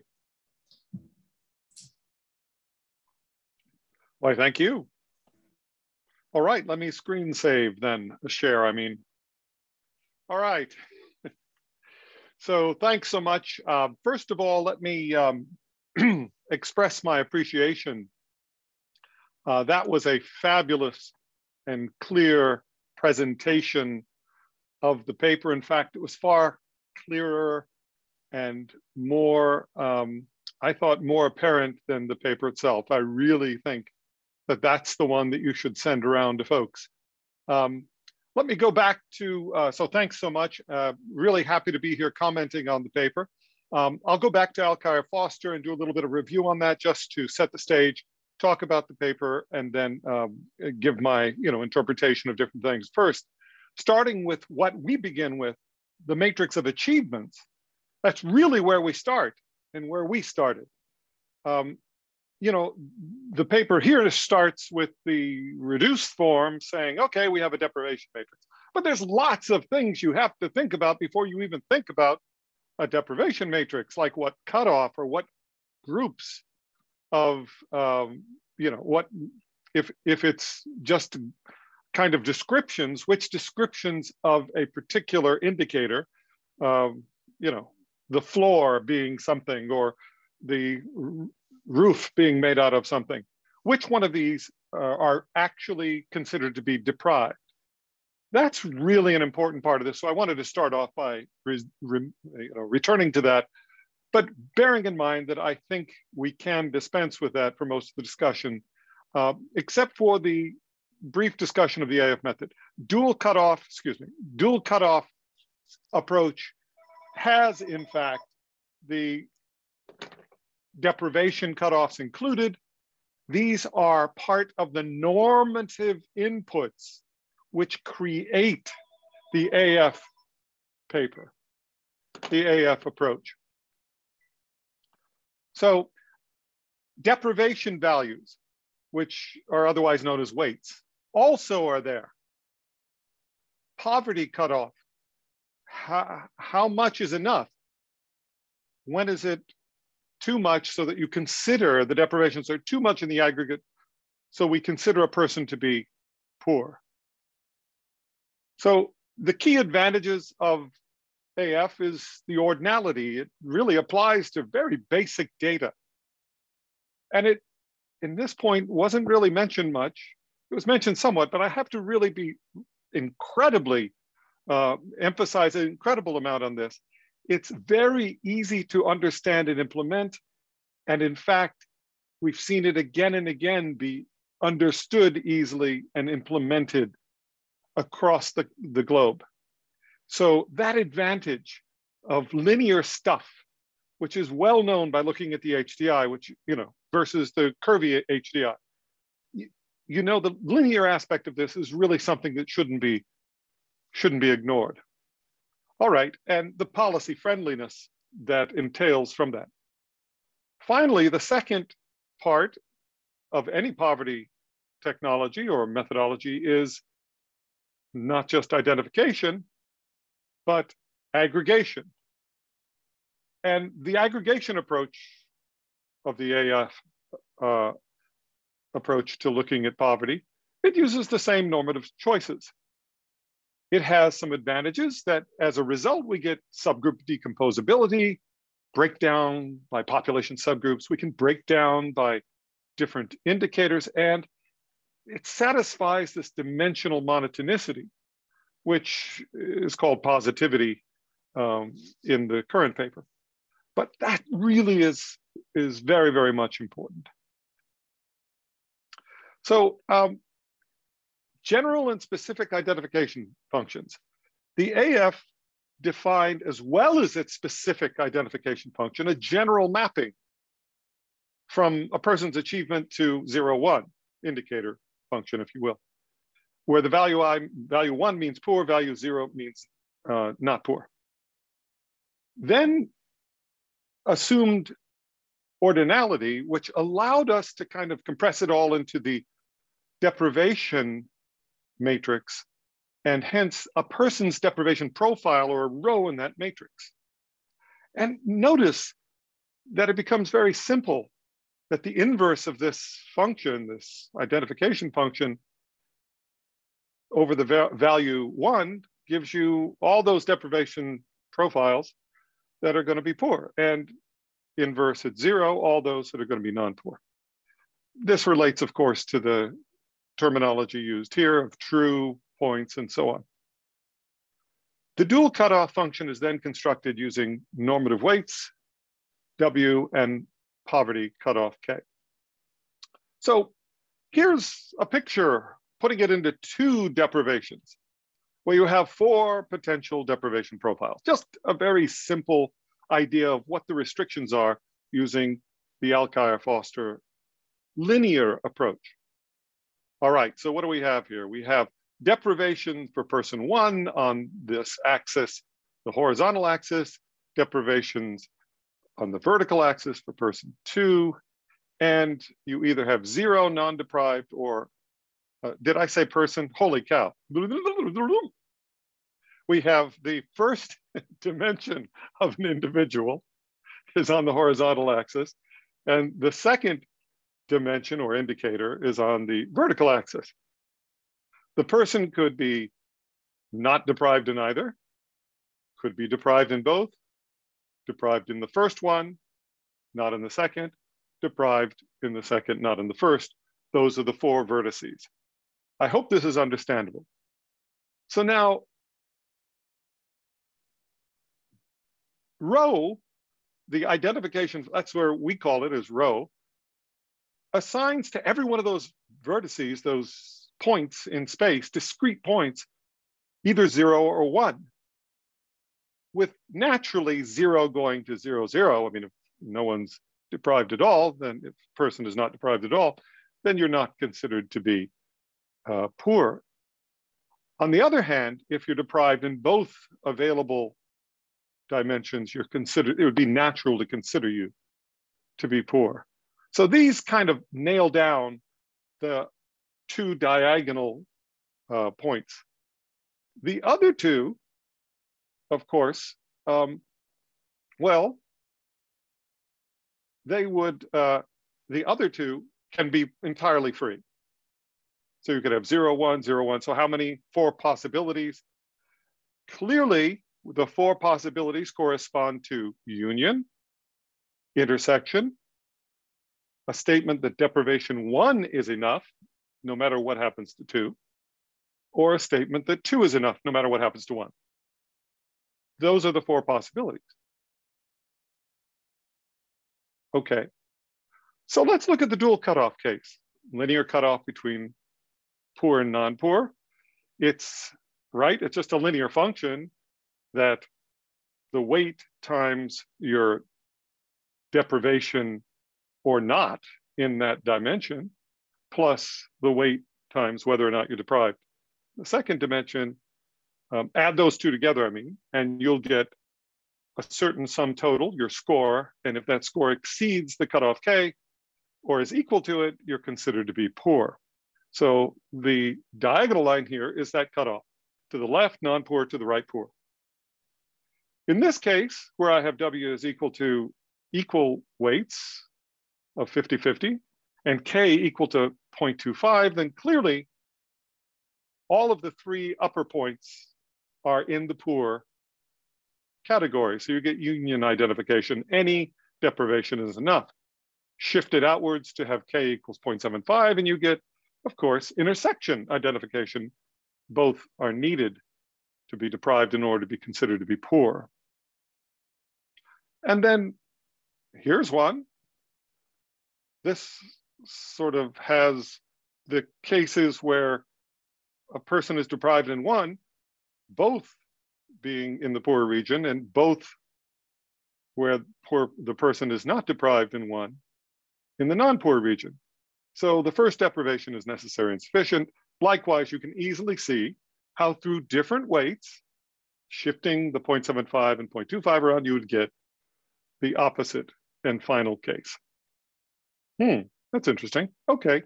Why, thank you. All right, let me screen save then, share, I mean. All right. so thanks so much. Uh, first of all, let me um, express my appreciation. Uh, that was a fabulous and clear presentation of the paper. In fact, it was far clearer and more, um, I thought, more apparent than the paper itself. I really think that that's the one that you should send around to folks. Um, let me go back to, uh, so thanks so much. Uh, really happy to be here commenting on the paper. Um, I'll go back to Alkire Foster and do a little bit of review on that just to set the stage, talk about the paper, and then um, give my you know, interpretation of different things. First, starting with what we begin with, the matrix of achievements, that's really where we start and where we started. Um, you know, the paper here starts with the reduced form saying, okay, we have a deprivation matrix. But there's lots of things you have to think about before you even think about a deprivation matrix, like what cutoff or what groups of, um, you know, what, if, if it's just kind of descriptions, which descriptions of a particular indicator, um, you know, the floor being something or the roof being made out of something. Which one of these uh, are actually considered to be deprived? That's really an important part of this. So I wanted to start off by re, re, you know, returning to that, but bearing in mind that I think we can dispense with that for most of the discussion, uh, except for the brief discussion of the AF method. Dual cutoff, excuse me, dual cutoff approach has in fact the deprivation cutoffs included. These are part of the normative inputs which create the AF paper, the AF approach. So deprivation values, which are otherwise known as weights, also are there. Poverty cutoff, how, how much is enough? When is it too much so that you consider the deprivations are too much in the aggregate, so we consider a person to be poor. So the key advantages of AF is the ordinality. It really applies to very basic data. And it, in this point, wasn't really mentioned much. It was mentioned somewhat, but I have to really be incredibly, uh, emphasize an incredible amount on this. It's very easy to understand and implement. And in fact, we've seen it again and again be understood easily and implemented across the, the globe. So that advantage of linear stuff, which is well known by looking at the HDI, which, you know, versus the curvy HDI. You, you know, the linear aspect of this is really something that shouldn't be, shouldn't be ignored. All right, and the policy friendliness that entails from that. Finally, the second part of any poverty technology or methodology is not just identification, but aggregation. And the aggregation approach of the AF uh, approach to looking at poverty, it uses the same normative choices. It has some advantages that as a result, we get subgroup decomposability, breakdown by population subgroups. We can break down by different indicators and it satisfies this dimensional monotonicity, which is called positivity um, in the current paper. But that really is, is very, very much important. So um, general and specific identification functions. The AF defined as well as its specific identification function, a general mapping from a person's achievement to zero one indicator function, if you will, where the value I, value one means poor, value zero means uh, not poor. Then assumed ordinality, which allowed us to kind of compress it all into the deprivation matrix and hence a person's deprivation profile or a row in that matrix. And notice that it becomes very simple that the inverse of this function, this identification function over the va value one gives you all those deprivation profiles that are gonna be poor and inverse at zero, all those that are gonna be non-poor. This relates, of course, to the terminology used here of true, points, and so on. The dual cutoff function is then constructed using normative weights, W, and poverty cutoff K. So here's a picture putting it into two deprivations where you have four potential deprivation profiles. Just a very simple idea of what the restrictions are using the Alkire-Foster linear approach. All right, so what do we have here? We have deprivation for person one on this axis, the horizontal axis, deprivations on the vertical axis for person two, and you either have zero non-deprived or, uh, did I say person? Holy cow. We have the first dimension of an individual is on the horizontal axis, and the second dimension or indicator is on the vertical axis. The person could be not deprived in either, could be deprived in both, deprived in the first one, not in the second, deprived in the second, not in the first. Those are the four vertices. I hope this is understandable. So now, rho, the identification, that's where we call it as rho, assigns to every one of those vertices, those points in space, discrete points, either zero or one. With naturally zero going to zero, zero, I mean, if no one's deprived at all, then if a person is not deprived at all, then you're not considered to be uh, poor. On the other hand, if you're deprived in both available dimensions, you're considered, it would be natural to consider you to be poor. So these kind of nail down the two diagonal uh, points. The other two, of course, um, well, they would, uh, the other two can be entirely free. So you could have zero, one, zero, one. So how many? Four possibilities. Clearly, the four possibilities correspond to union, intersection, a statement that deprivation one is enough, no matter what happens to two, or a statement that two is enough, no matter what happens to one. Those are the four possibilities. Okay, so let's look at the dual cutoff case. Linear cutoff between poor and non-poor. It's right, it's just a linear function that the weight times your deprivation or not in that dimension plus the weight times whether or not you're deprived. The second dimension, um, add those two together, I mean, and you'll get a certain sum total, your score. And if that score exceeds the cutoff K, or is equal to it, you're considered to be poor. So the diagonal line here is that cutoff. To the left, non-poor, to the right, poor. In this case, where I have W is equal to equal weights of 50-50 and K equal to 0.25, then clearly all of the three upper points are in the poor category. So you get union identification. Any deprivation is enough. Shift it outwards to have K equals 0.75 and you get, of course, intersection identification. Both are needed to be deprived in order to be considered to be poor. And then here's one. This sort of has the cases where a person is deprived in one, both being in the poor region and both where poor, the person is not deprived in one in the non-poor region. So the first deprivation is necessary and sufficient. Likewise, you can easily see how through different weights, shifting the 0.75 and 0.25 around, you would get the opposite and final case. Hmm, that's interesting. Okay,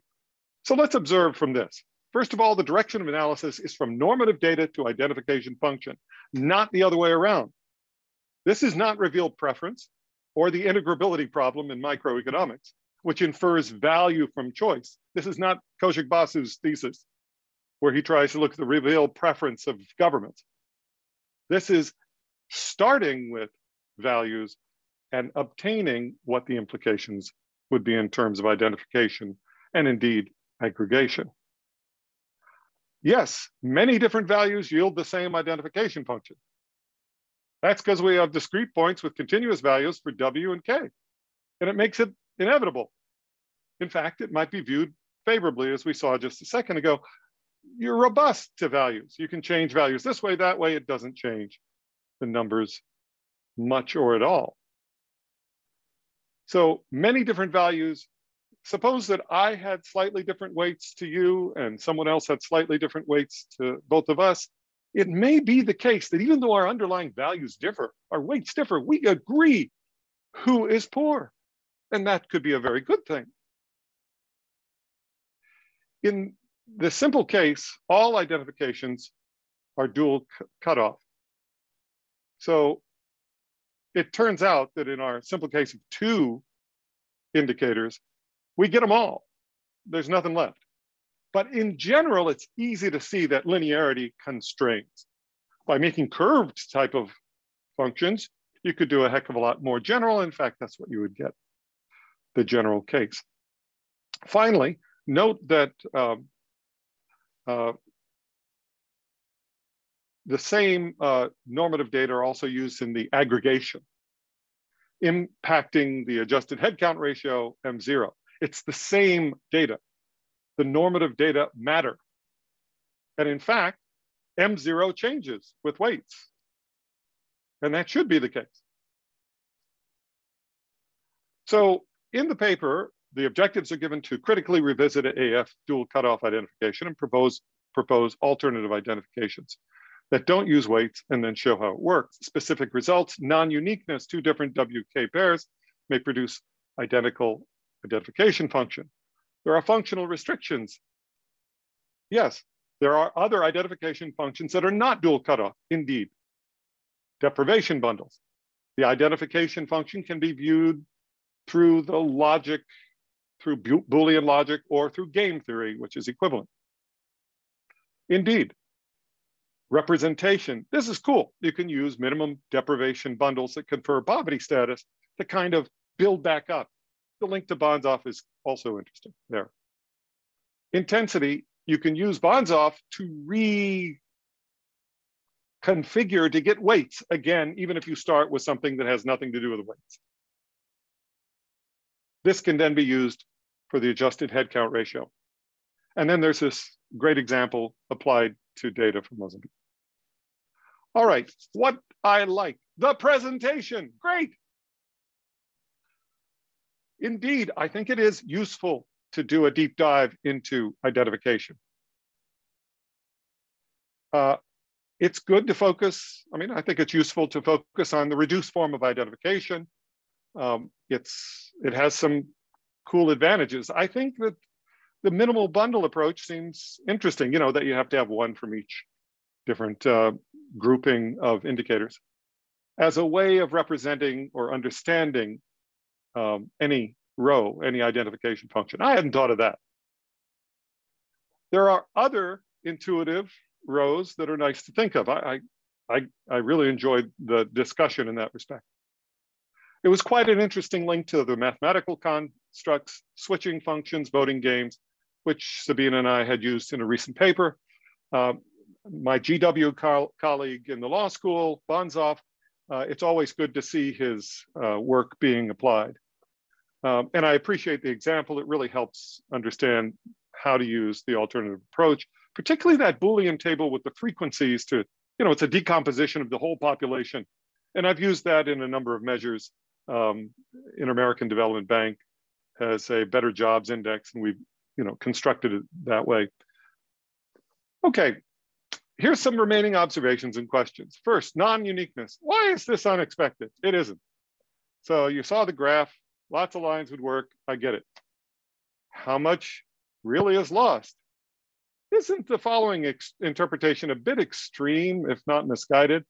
so let's observe from this. First of all, the direction of analysis is from normative data to identification function, not the other way around. This is not revealed preference or the integrability problem in microeconomics, which infers value from choice. This is not Kaushik Basu's thesis, where he tries to look at the revealed preference of governments. This is starting with values and obtaining what the implications would be in terms of identification and indeed aggregation. Yes, many different values yield the same identification function. That's because we have discrete points with continuous values for W and K, and it makes it inevitable. In fact, it might be viewed favorably, as we saw just a second ago. You're robust to values. You can change values this way, that way. It doesn't change the numbers much or at all. So many different values suppose that I had slightly different weights to you and someone else had slightly different weights to both of us. It may be the case that even though our underlying values differ, our weights differ, we agree who is poor. And that could be a very good thing. In the simple case, all identifications are dual cutoff. So it turns out that in our simple case of two indicators, we get them all. There's nothing left. But in general, it's easy to see that linearity constrains. By making curved type of functions, you could do a heck of a lot more general. In fact, that's what you would get, the general case. Finally, note that um, uh, the same uh, normative data are also used in the aggregation, impacting the adjusted headcount ratio M0. It's the same data. The normative data matter. And in fact, M0 changes with weights. And that should be the case. So in the paper, the objectives are given to critically revisit AF dual cutoff identification and propose, propose alternative identifications that don't use weights and then show how it works. Specific results, non-uniqueness, two different WK pairs may produce identical identification function. There are functional restrictions. Yes, there are other identification functions that are not dual cutoff, indeed. Deprivation bundles. The identification function can be viewed through the logic, through Boolean logic, or through game theory, which is equivalent. Indeed, representation. This is cool. You can use minimum deprivation bundles that confer poverty status to kind of build back up the link to Banzhaf is also interesting there. Intensity, you can use Banzhaf to reconfigure to get weights, again, even if you start with something that has nothing to do with the weights. This can then be used for the adjusted headcount ratio. And then there's this great example applied to data from Mozambique. All right, what I like, the presentation, great. Indeed, I think it is useful to do a deep dive into identification. Uh, it's good to focus, I mean, I think it's useful to focus on the reduced form of identification. Um, it's, it has some cool advantages. I think that the minimal bundle approach seems interesting, you know, that you have to have one from each different uh, grouping of indicators as a way of representing or understanding um, any row, any identification function. I hadn't thought of that. There are other intuitive rows that are nice to think of. I, I, I really enjoyed the discussion in that respect. It was quite an interesting link to the mathematical constructs, switching functions, voting games, which Sabina and I had used in a recent paper. Uh, my GW co colleague in the law school, Banzhaf, uh, it's always good to see his uh, work being applied. Um, and I appreciate the example. It really helps understand how to use the alternative approach, particularly that Boolean table with the frequencies to, you know, it's a decomposition of the whole population. And I've used that in a number of measures. Um, Inter-American Development Bank has a better jobs index and we've, you know, constructed it that way. Okay, here's some remaining observations and questions. First, non-uniqueness. Why is this unexpected? It isn't. So you saw the graph, lots of lines would work, I get it. How much really is lost? Isn't the following interpretation a bit extreme, if not misguided?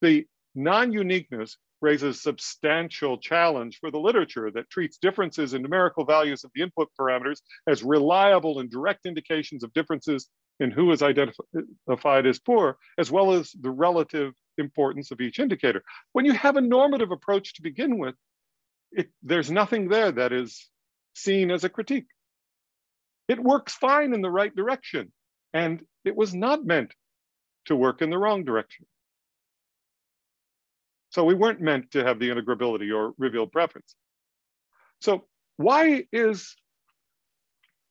The non-uniqueness raises substantial challenge for the literature that treats differences in numerical values of the input parameters as reliable and direct indications of differences in who is identified as poor, as well as the relative importance of each indicator. When you have a normative approach to begin with, it, there's nothing there that is seen as a critique. It works fine in the right direction, and it was not meant to work in the wrong direction. So we weren't meant to have the integrability or revealed preference. So why is,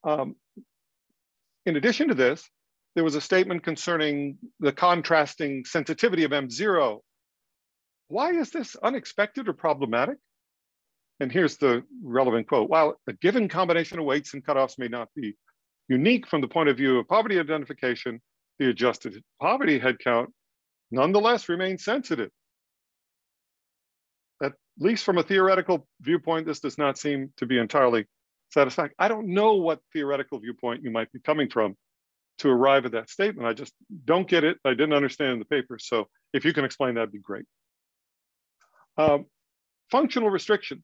um, in addition to this, there was a statement concerning the contrasting sensitivity of M0. Why is this unexpected or problematic? And here's the relevant quote. While a given combination of weights and cutoffs may not be unique from the point of view of poverty identification, the adjusted poverty headcount nonetheless remains sensitive. Least from a theoretical viewpoint, this does not seem to be entirely satisfactory. I don't know what theoretical viewpoint you might be coming from to arrive at that statement. I just don't get it. I didn't understand the paper. So if you can explain, that'd be great. Um, functional restrictions.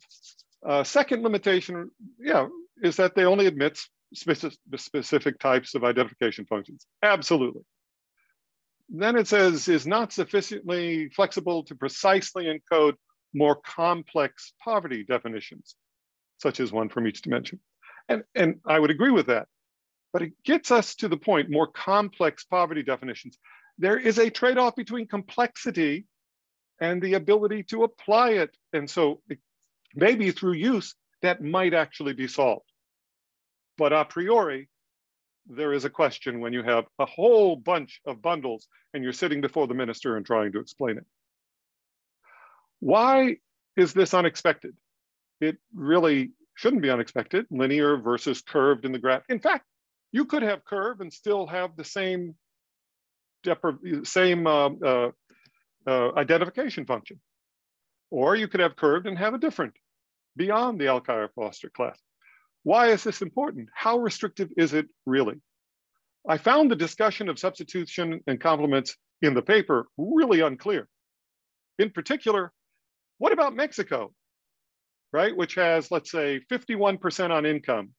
Uh, second limitation, yeah, is that they only admit specific types of identification functions. Absolutely. Then it says is not sufficiently flexible to precisely encode more complex poverty definitions, such as one from each dimension. And, and I would agree with that. But it gets us to the point, more complex poverty definitions. There is a trade-off between complexity and the ability to apply it. And so it, maybe through use, that might actually be solved. But a priori, there is a question when you have a whole bunch of bundles and you're sitting before the minister and trying to explain it. Why is this unexpected? It really shouldn't be unexpected, linear versus curved in the graph. In fact, you could have curve and still have the same, same uh, uh, uh, identification function. Or you could have curved and have a different beyond the Alkire-Foster class. Why is this important? How restrictive is it really? I found the discussion of substitution and complements in the paper really unclear. In particular, what about Mexico, right? Which has, let's say, 51% on income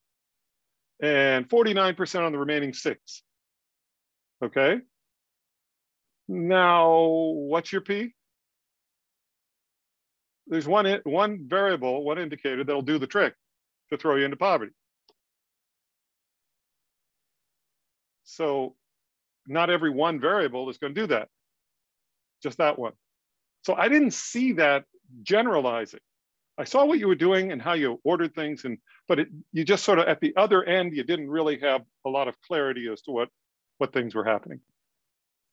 and 49% on the remaining six. Okay. Now, what's your P? There's one, one variable, one indicator that'll do the trick to throw you into poverty. So not every one variable is going to do that, just that one. So I didn't see that generalizing. I saw what you were doing and how you ordered things, and but it, you just sort of at the other end, you didn't really have a lot of clarity as to what what things were happening.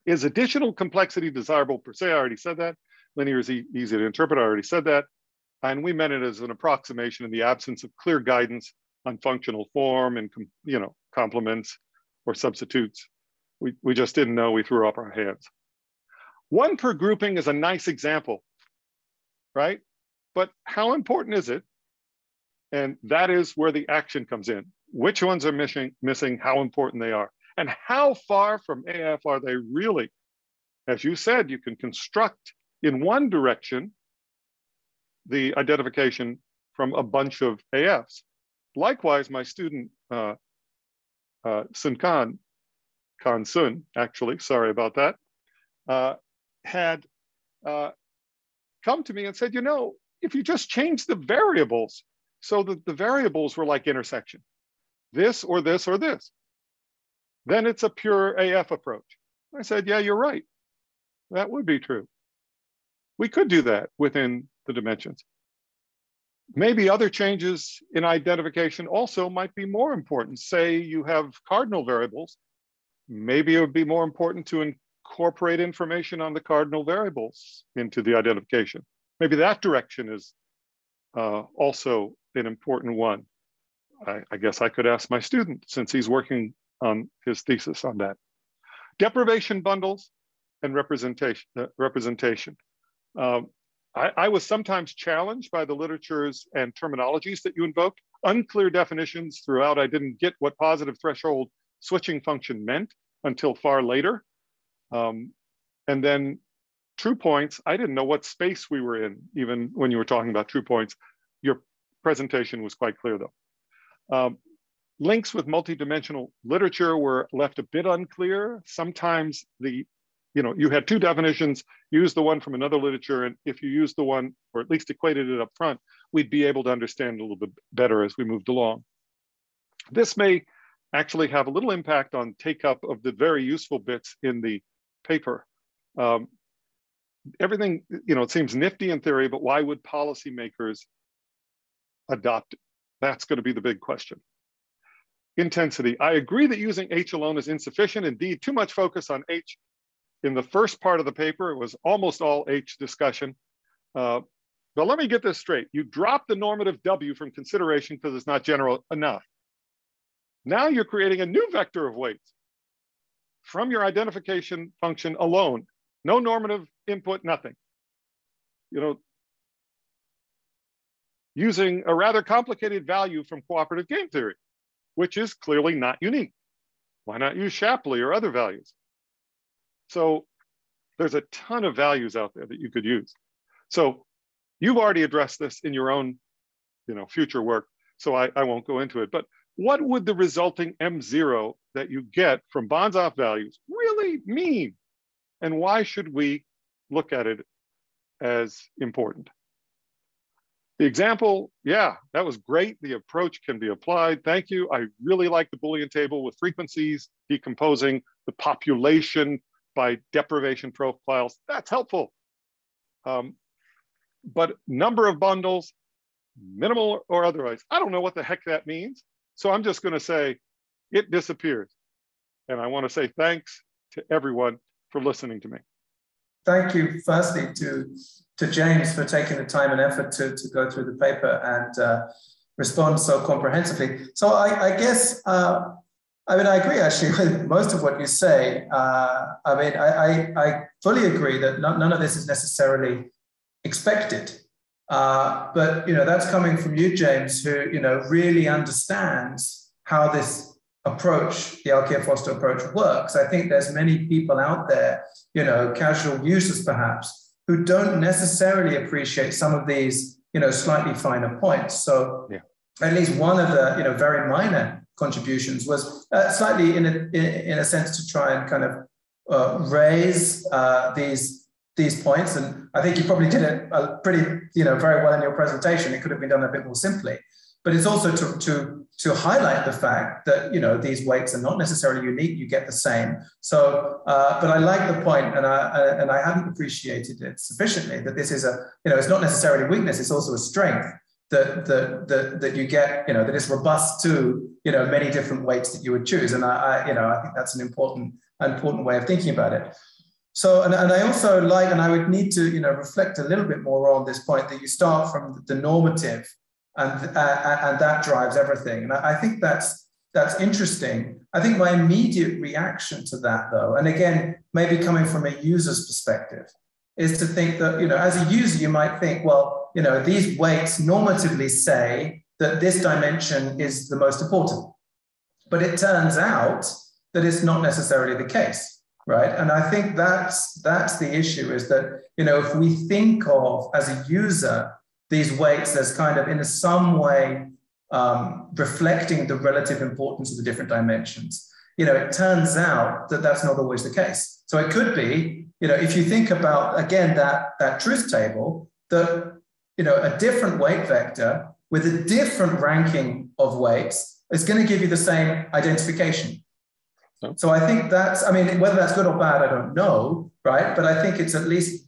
Is additional complexity desirable per se? I already said that. Linear is e easy to interpret. I already said that. And we meant it as an approximation in the absence of clear guidance on functional form and you know complements or substitutes. We, we just didn't know, we threw up our hands. One per grouping is a nice example, right? But how important is it? And that is where the action comes in. Which ones are missing, missing, how important they are, and how far from AF are they really? As you said, you can construct in one direction the identification from a bunch of AFs. Likewise, my student, uh, uh, Sun Khan, Khan Sun, actually, sorry about that, uh, had uh, come to me and said, you know, if you just change the variables so that the variables were like intersection, this or this or this, then it's a pure AF approach. I said, yeah, you're right. That would be true. We could do that within the dimensions. Maybe other changes in identification also might be more important. Say you have cardinal variables, maybe it would be more important to incorporate information on the cardinal variables into the identification. Maybe that direction is uh, also an important one. I, I, guess I could ask my student since he's working on his thesis on that. Deprivation bundles and representation. Uh, representation. Um, I, I, was sometimes challenged by the literatures and terminologies that you invoked. Unclear definitions throughout. I didn't get what positive threshold switching function meant until far later. Um, and then true points, I didn't know what space we were in, even when you were talking about true points. Your presentation was quite clear though. Um, links with multidimensional literature were left a bit unclear. Sometimes the you know, you had two definitions, use the one from another literature, and if you use the one, or at least equated it up front, we'd be able to understand a little bit better as we moved along. This may actually have a little impact on take up of the very useful bits in the paper. Um, everything, you know, it seems nifty in theory, but why would policymakers adopt it? That's going to be the big question. Intensity. I agree that using H alone is insufficient. Indeed, too much focus on H in the first part of the paper, it was almost all H discussion. Uh, but let me get this straight. You drop the normative W from consideration because it's not general enough. Now you're creating a new vector of weights from your identification function alone. No normative input, nothing. You know, using a rather complicated value from cooperative game theory, which is clearly not unique. Why not use Shapley or other values? So there's a ton of values out there that you could use. So you've already addressed this in your own you know, future work, so I, I won't go into it. But what would the resulting M0 that you get from Banzhaf values really mean? And why should we look at it as important? The example, yeah, that was great. The approach can be applied. Thank you. I really like the Boolean table with frequencies decomposing the population by deprivation profiles, that's helpful. Um, but number of bundles, minimal or otherwise, I don't know what the heck that means. So I'm just gonna say it disappears. And I wanna say thanks to everyone for listening to me. Thank you, firstly, to, to James for taking the time and effort to, to go through the paper and uh, respond so comprehensively. So I, I guess uh, I mean, I agree actually with most of what you say. Uh, I mean, I, I, I, fully agree that none of this is necessarily expected. Uh, but, you know, that's coming from you, James, who, you know, really understands how this approach, the Alkire Foster approach works. I think there's many people out there, you know, casual users perhaps, who don't necessarily appreciate some of these, you know, slightly finer points. So yeah. at least one of the, you know, very minor contributions was uh, slightly in a, in a sense to try and kind of uh, raise uh, these these points. And I think you probably did it uh, pretty, you know, very well in your presentation. It could have been done a bit more simply. But it's also to, to, to highlight the fact that, you know, these weights are not necessarily unique. You get the same. So, uh, but I like the point and I, and I hadn't appreciated it sufficiently that this is a, you know, it's not necessarily weakness. It's also a strength that, that, that, that you get, you know, that is robust to, you know, many different weights that you would choose. And I, I you know, I think that's an important, important way of thinking about it. So, and, and I also like, and I would need to, you know, reflect a little bit more on this point that you start from the normative and, uh, and that drives everything. And I, I think that's, that's interesting. I think my immediate reaction to that though, and again, maybe coming from a user's perspective, is to think that, you know, as a user, you might think, well, you know, these weights normatively say that this dimension is the most important. But it turns out that it's not necessarily the case, right? And I think that's that's the issue is that you know if we think of as a user these weights as kind of in some way um, reflecting the relative importance of the different dimensions, you know, it turns out that that's not always the case. So it could be, you know, if you think about again that that truth table, that you know a different weight vector with a different ranking of weights is going to give you the same identification. So I think that's, I mean, whether that's good or bad, I don't know, right? But I think it's at least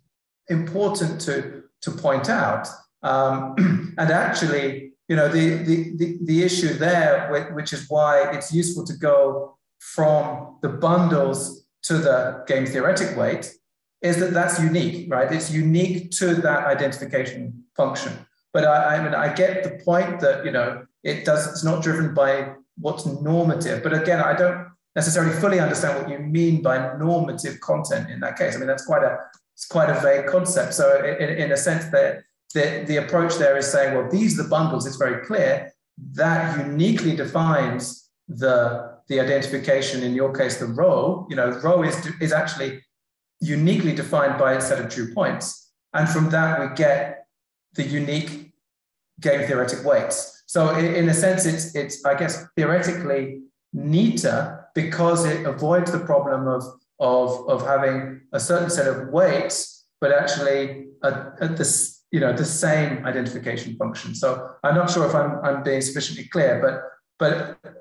important to to point out. Um, and actually, you know, the, the the the issue there, which is why it's useful to go from the bundles to the game theoretic weight, is that that's unique, right? It's unique to that identification function. But I, I mean, I get the point that you know it does. It's not driven by what's normative. But again, I don't necessarily fully understand what you mean by normative content in that case. I mean, that's quite a it's quite a vague concept. So in, in a sense that the, the approach there is saying, well, these are the bundles. It's very clear that uniquely defines the the identification. In your case, the rho. You know, rho is is actually uniquely defined by a set of true points, and from that we get the unique game theoretic weights. So in, in a sense, it's, it's, I guess, theoretically neater because it avoids the problem of, of, of having a certain set of weights, but actually at, this, you know, the same identification function. So I'm not sure if I'm, I'm being sufficiently clear, but, but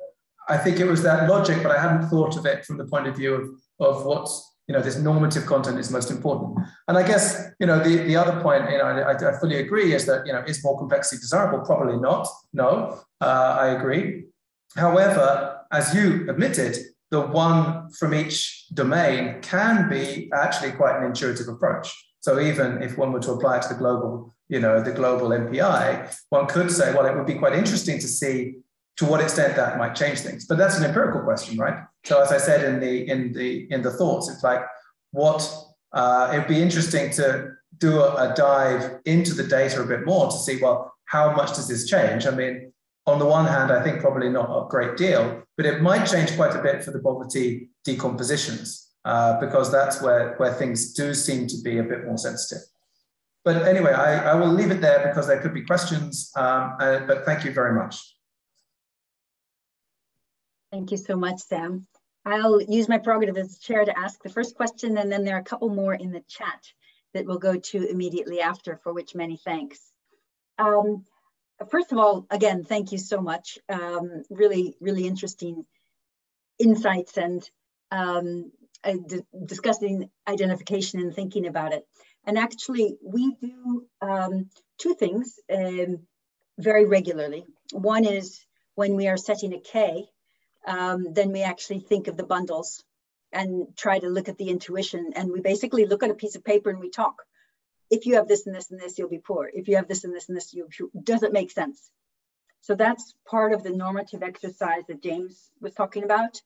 I think it was that logic, but I hadn't thought of it from the point of view of, of what's you know this normative content is most important. And i guess you know the, the other point you know I, I fully agree is that you know is more complexity desirable? Probably not. No. Uh, i agree. However as you admitted the one from each domain can be actually quite an intuitive approach so even if one were to apply it to the global you know the global mpi one could say well it would be quite interesting to see to what extent that might change things. But that's an empirical question, right? So as I said in the in the in the thoughts, it's like what uh, it'd be interesting to do a, a, dive into the data a bit more to see well how much does this change? I mean, on the one hand, I think probably not a great deal, but it might change quite a bit for the poverty decompositions uh, because that's where where things do seem to be a bit more sensitive. But anyway, I, I will leave it there because there could be questions. Um, uh, but thank you very much. Thank you so much, Sam. I'll use my prerogative as chair to ask the first question, and then there are a couple more in the chat that we'll go to immediately after, for which many thanks. Um, first of all, again, thank you so much. Um, really, really interesting insights and um, uh, discussing identification and thinking about it. And actually, we do um, two things um, very regularly. One is when we are setting a K, um, then we actually think of the bundles and try to look at the intuition. And we basically look at a piece of paper and we talk. If you have this and this and this, you'll be poor. If you have this and this and this, you does it make sense? So that's part of the normative exercise that James was talking about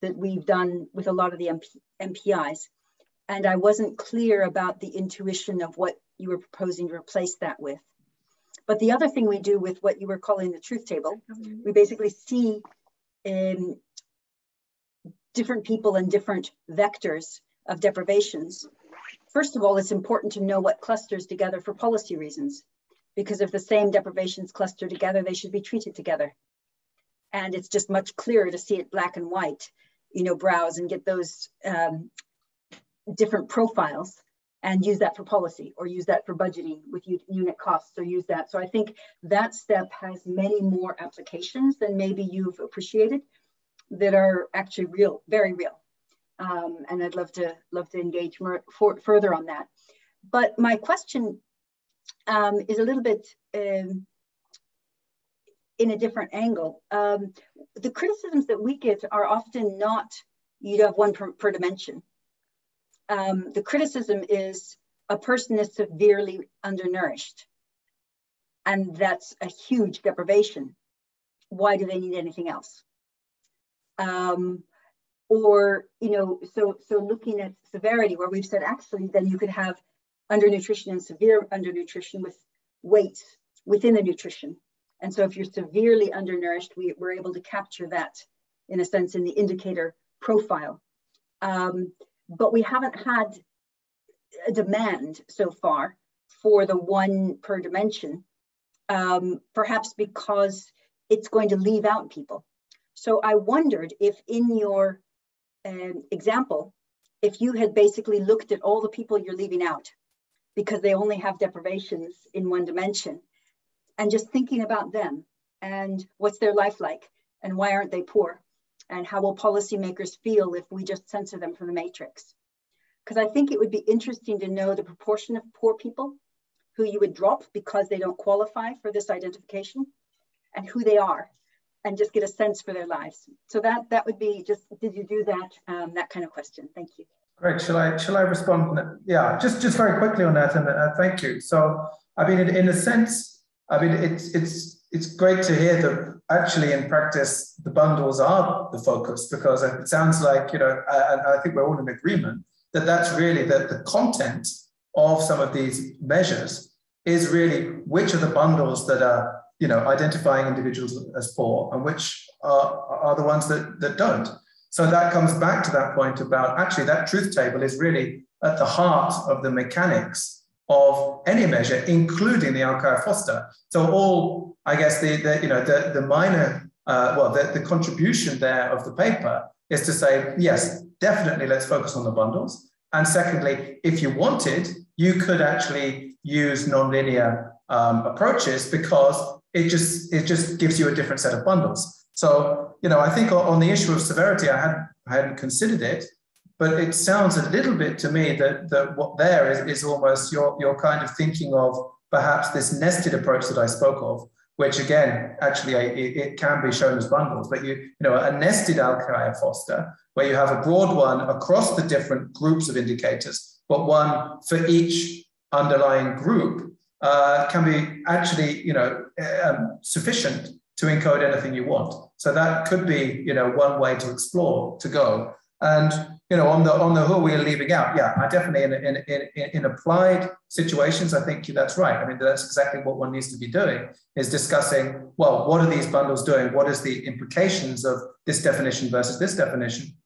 that we've done with a lot of the MP, MPIs. And I wasn't clear about the intuition of what you were proposing to replace that with. But the other thing we do with what you were calling the truth table, we basically see um, different people and different vectors of deprivations. First of all, it's important to know what clusters together for policy reasons, because if the same deprivations cluster together, they should be treated together. And it's just much clearer to see it black and white, you know, browse and get those um, different profiles and use that for policy or use that for budgeting with unit costs or use that. So I think that step has many more applications than maybe you've appreciated that are actually real, very real. Um, and I'd love to love to engage more for, further on that. But my question um, is a little bit um, in a different angle. Um, the criticisms that we get are often not you'd have one per, per dimension um, the criticism is a person is severely undernourished. And that's a huge deprivation. Why do they need anything else? Um, or, you know, so, so looking at severity, where we've said actually then you could have undernutrition and severe undernutrition with weight within the nutrition And so if you're severely undernourished, we, we're able to capture that in a sense in the indicator profile. Um, but we haven't had a demand so far for the one per dimension, um, perhaps because it's going to leave out people. So I wondered if in your um, example, if you had basically looked at all the people you're leaving out because they only have deprivations in one dimension and just thinking about them and what's their life like and why aren't they poor and how will policymakers feel if we just censor them from the matrix? Because i think it would be interesting to know the proportion of poor people who you would drop because they don't qualify for this identification and who they are and just get a sense for their lives. So that that would be just did you do that um, that kind of question? Thank you. Great shall i shall i respond? Yeah just just very quickly on that and uh, thank you. So i mean in, in a sense I mean, it's it's it's great to hear that actually in practice the bundles are the focus because it sounds like you know, and I think we're all in agreement that that's really that the content of some of these measures is really which are the bundles that are you know identifying individuals as poor and which are, are the ones that, that don't so that comes back to that point about actually that truth table is really at the heart of the mechanics of any measure, including the Alkire-Foster. So all, I guess, the, the you know the, the minor, uh, well, the, the contribution there of the paper is to say, yes, definitely let's focus on the bundles. And secondly, if you wanted, you could actually use nonlinear um, approaches because it just it just gives you a different set of bundles. So you know, I think on the issue of severity, I hadn't I hadn't considered it, but it sounds a little bit to me that, that what there is, is almost you're, you're kind of thinking of perhaps this nested approach that I spoke of, which again, actually it, it can be shown as bundles, but you, you know, a nested Alkire-Foster, where you have a broad one across the different groups of indicators, but one for each underlying group uh, can be actually, you know, um, sufficient to encode anything you want. So that could be, you know, one way to explore, to go. And you know, on the on the who we're leaving out, yeah, I definitely in, in, in, in applied situations, I think that's right. I mean, that's exactly what one needs to be doing is discussing, well, what are these bundles doing? What is the implications of this definition versus this definition?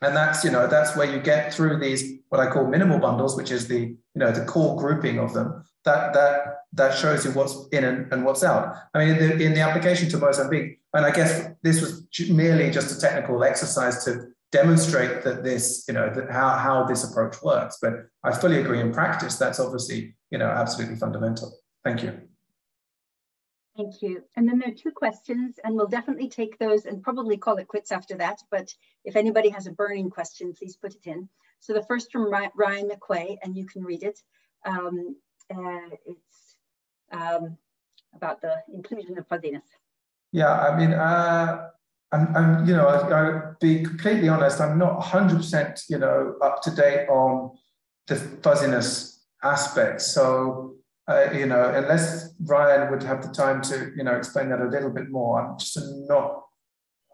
And that's, you know, that's where you get through these what I call minimal bundles, which is the, you know, the core grouping of them. That that that shows you what's in and, and what's out. I mean, in the, in the application to Mozambique, and I guess this was merely just a technical exercise to demonstrate that this, you know, that how, how this approach works. But I fully agree in practice, that's obviously, you know, absolutely fundamental. Thank you. Thank you. And then there are two questions, and we'll definitely take those and probably call it quits after that. But if anybody has a burning question, please put it in. So the first from Ryan McQuay, and you can read it. Um, uh, it's um, about the inclusion of fuzziness. Yeah, I mean, uh, I'm, I'm, you know, I, will be completely honest. I'm not 100%, you know, up to date on the fuzziness aspect. So, uh, you know, unless Ryan would have the time to, you know, explain that a little bit more, I'm just not,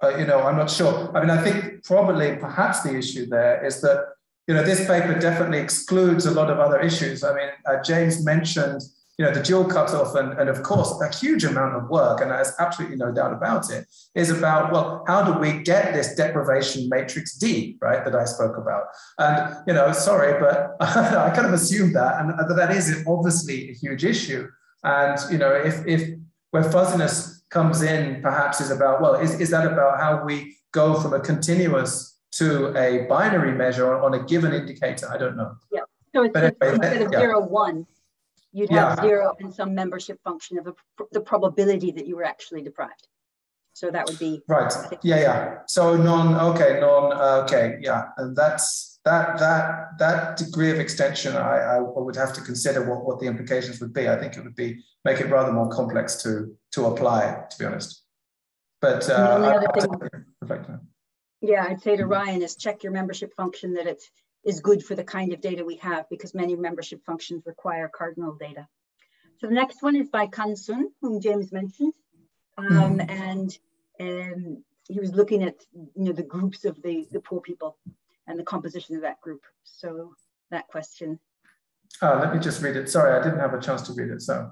uh, you know, I'm not sure. I mean, I think probably perhaps the issue there is that, you know, this paper definitely excludes a lot of other issues. I mean, uh, James mentioned you know, the dual cutoff and, and of course a huge amount of work, and there's absolutely no doubt about it, is about, well, how do we get this deprivation matrix D, right, that I spoke about? And, you know, sorry, but I kind of assumed that, and that is obviously a huge issue. And, you know, if, if where fuzziness comes in perhaps is about, well, is, is that about how we go from a continuous to a binary measure on, a given indicator? I don't know. Yeah. So it's anyway, instead of yeah. zero, one, you'd have yeah. zero and some membership function of a, the probability that you were actually deprived. So that would be right. Yeah, yeah. So non. Okay, non. Uh, okay, yeah, and that's that that that degree of extension. I, I would have to consider what what the implications would be. I think it would be make it rather more complex to to apply. To be honest, but uh, thing, yeah, I'd say to Ryan is check your membership function that it's is good for the kind of data we have because many membership functions require cardinal data. So the next one is by Kan Sun, whom James mentioned. Um, mm. And um, he was looking at you know, the groups of the, the poor people and the composition of that group. So that question. Oh, let me just read it. Sorry, I didn't have a chance to read it. So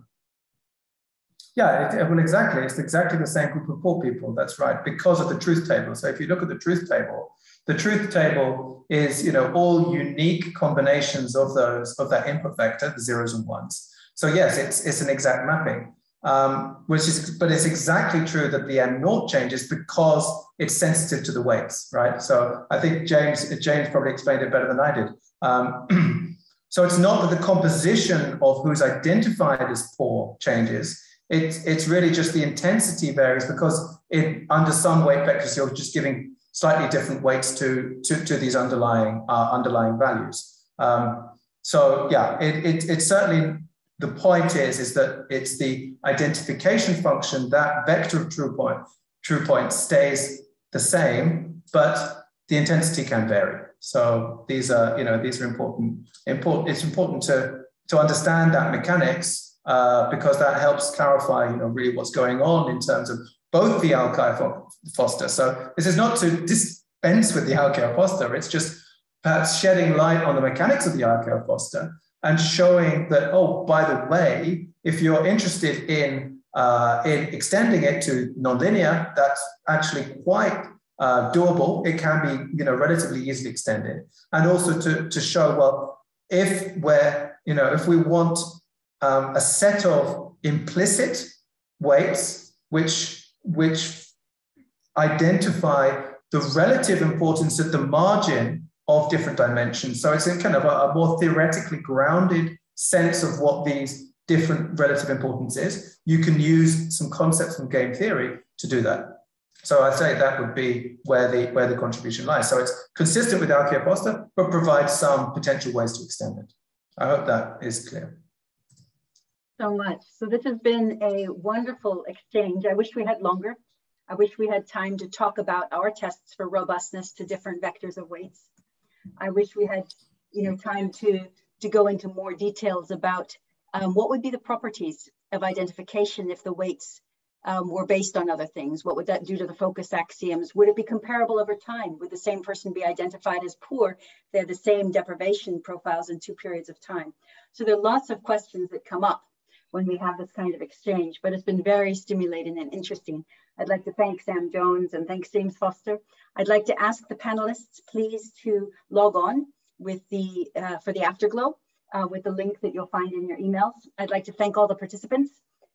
Yeah, it, well, exactly. It's exactly the same group of poor people. That's right, because of the truth table. So if you look at the truth table, the truth table is, you know, all unique combinations of those of that input vector, the zeros and ones. So yes, it's it's an exact mapping, um, which is, but it's exactly true that the M naught changes because it's sensitive to the weights, right? So I think James James probably explained it better than I did. Um, so it's not that the composition of who's identified as poor changes. It's, it's really just the intensity varies because it, under some weight vectors, you're just giving slightly different weights to, to, to these underlying, uh, underlying values. Um, so yeah, it, it, it's certainly, the point is, is that it's the identification function, that vector of true point, true point stays the same, but the intensity can vary. So these are, you know, these are important, important, it's important to, to understand that mechanics uh, because that helps clarify, you know, really what's going on in terms of both the Alkire Foster. So this is not to dispense with the Alkire Foster, it's just perhaps shedding light on the mechanics of the Alkire Foster and showing that, oh, by the way, if you're interested in, uh, in extending it to nonlinear, that's actually quite uh, doable. It can be, you know, relatively easily extended. And also to, to show, well, if we're, you know, if we want um, a set of implicit weights which, which identify the relative importance at the margin of different dimensions. So it's in kind of a, a more theoretically grounded sense of what these different relative importance is. You can use some concepts from game theory to do that. So I'd say that would be where the where the contribution lies. So it's consistent with Alkire Foster, but provides some potential ways to extend it. I hope that is clear so much. So this has been a wonderful exchange. I wish we had longer. I wish we had time to talk about our tests for robustness to different vectors of weights. I wish we had, you know, time to, to go into more details about um, what would be the properties of identification if the weights um, were based on other things? What would that do to the focus axioms? Would it be comparable over time? Would the same person be identified as poor? They have the same deprivation profiles in two periods of time. So there are lots of questions that come up when we have this kind of exchange, but it's been very stimulating and interesting. I'd like to thank Sam Jones and thanks James Foster. I'd like to ask the panelists please to log on with the uh, for the afterglow uh, with the link that you'll find in your emails. I'd like to thank all the participants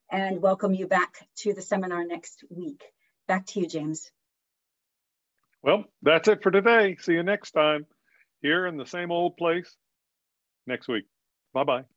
and welcome you back to the seminar next week. Back to you, James. Well, that's it for today. See you next time here in the same old place next week. Bye-bye.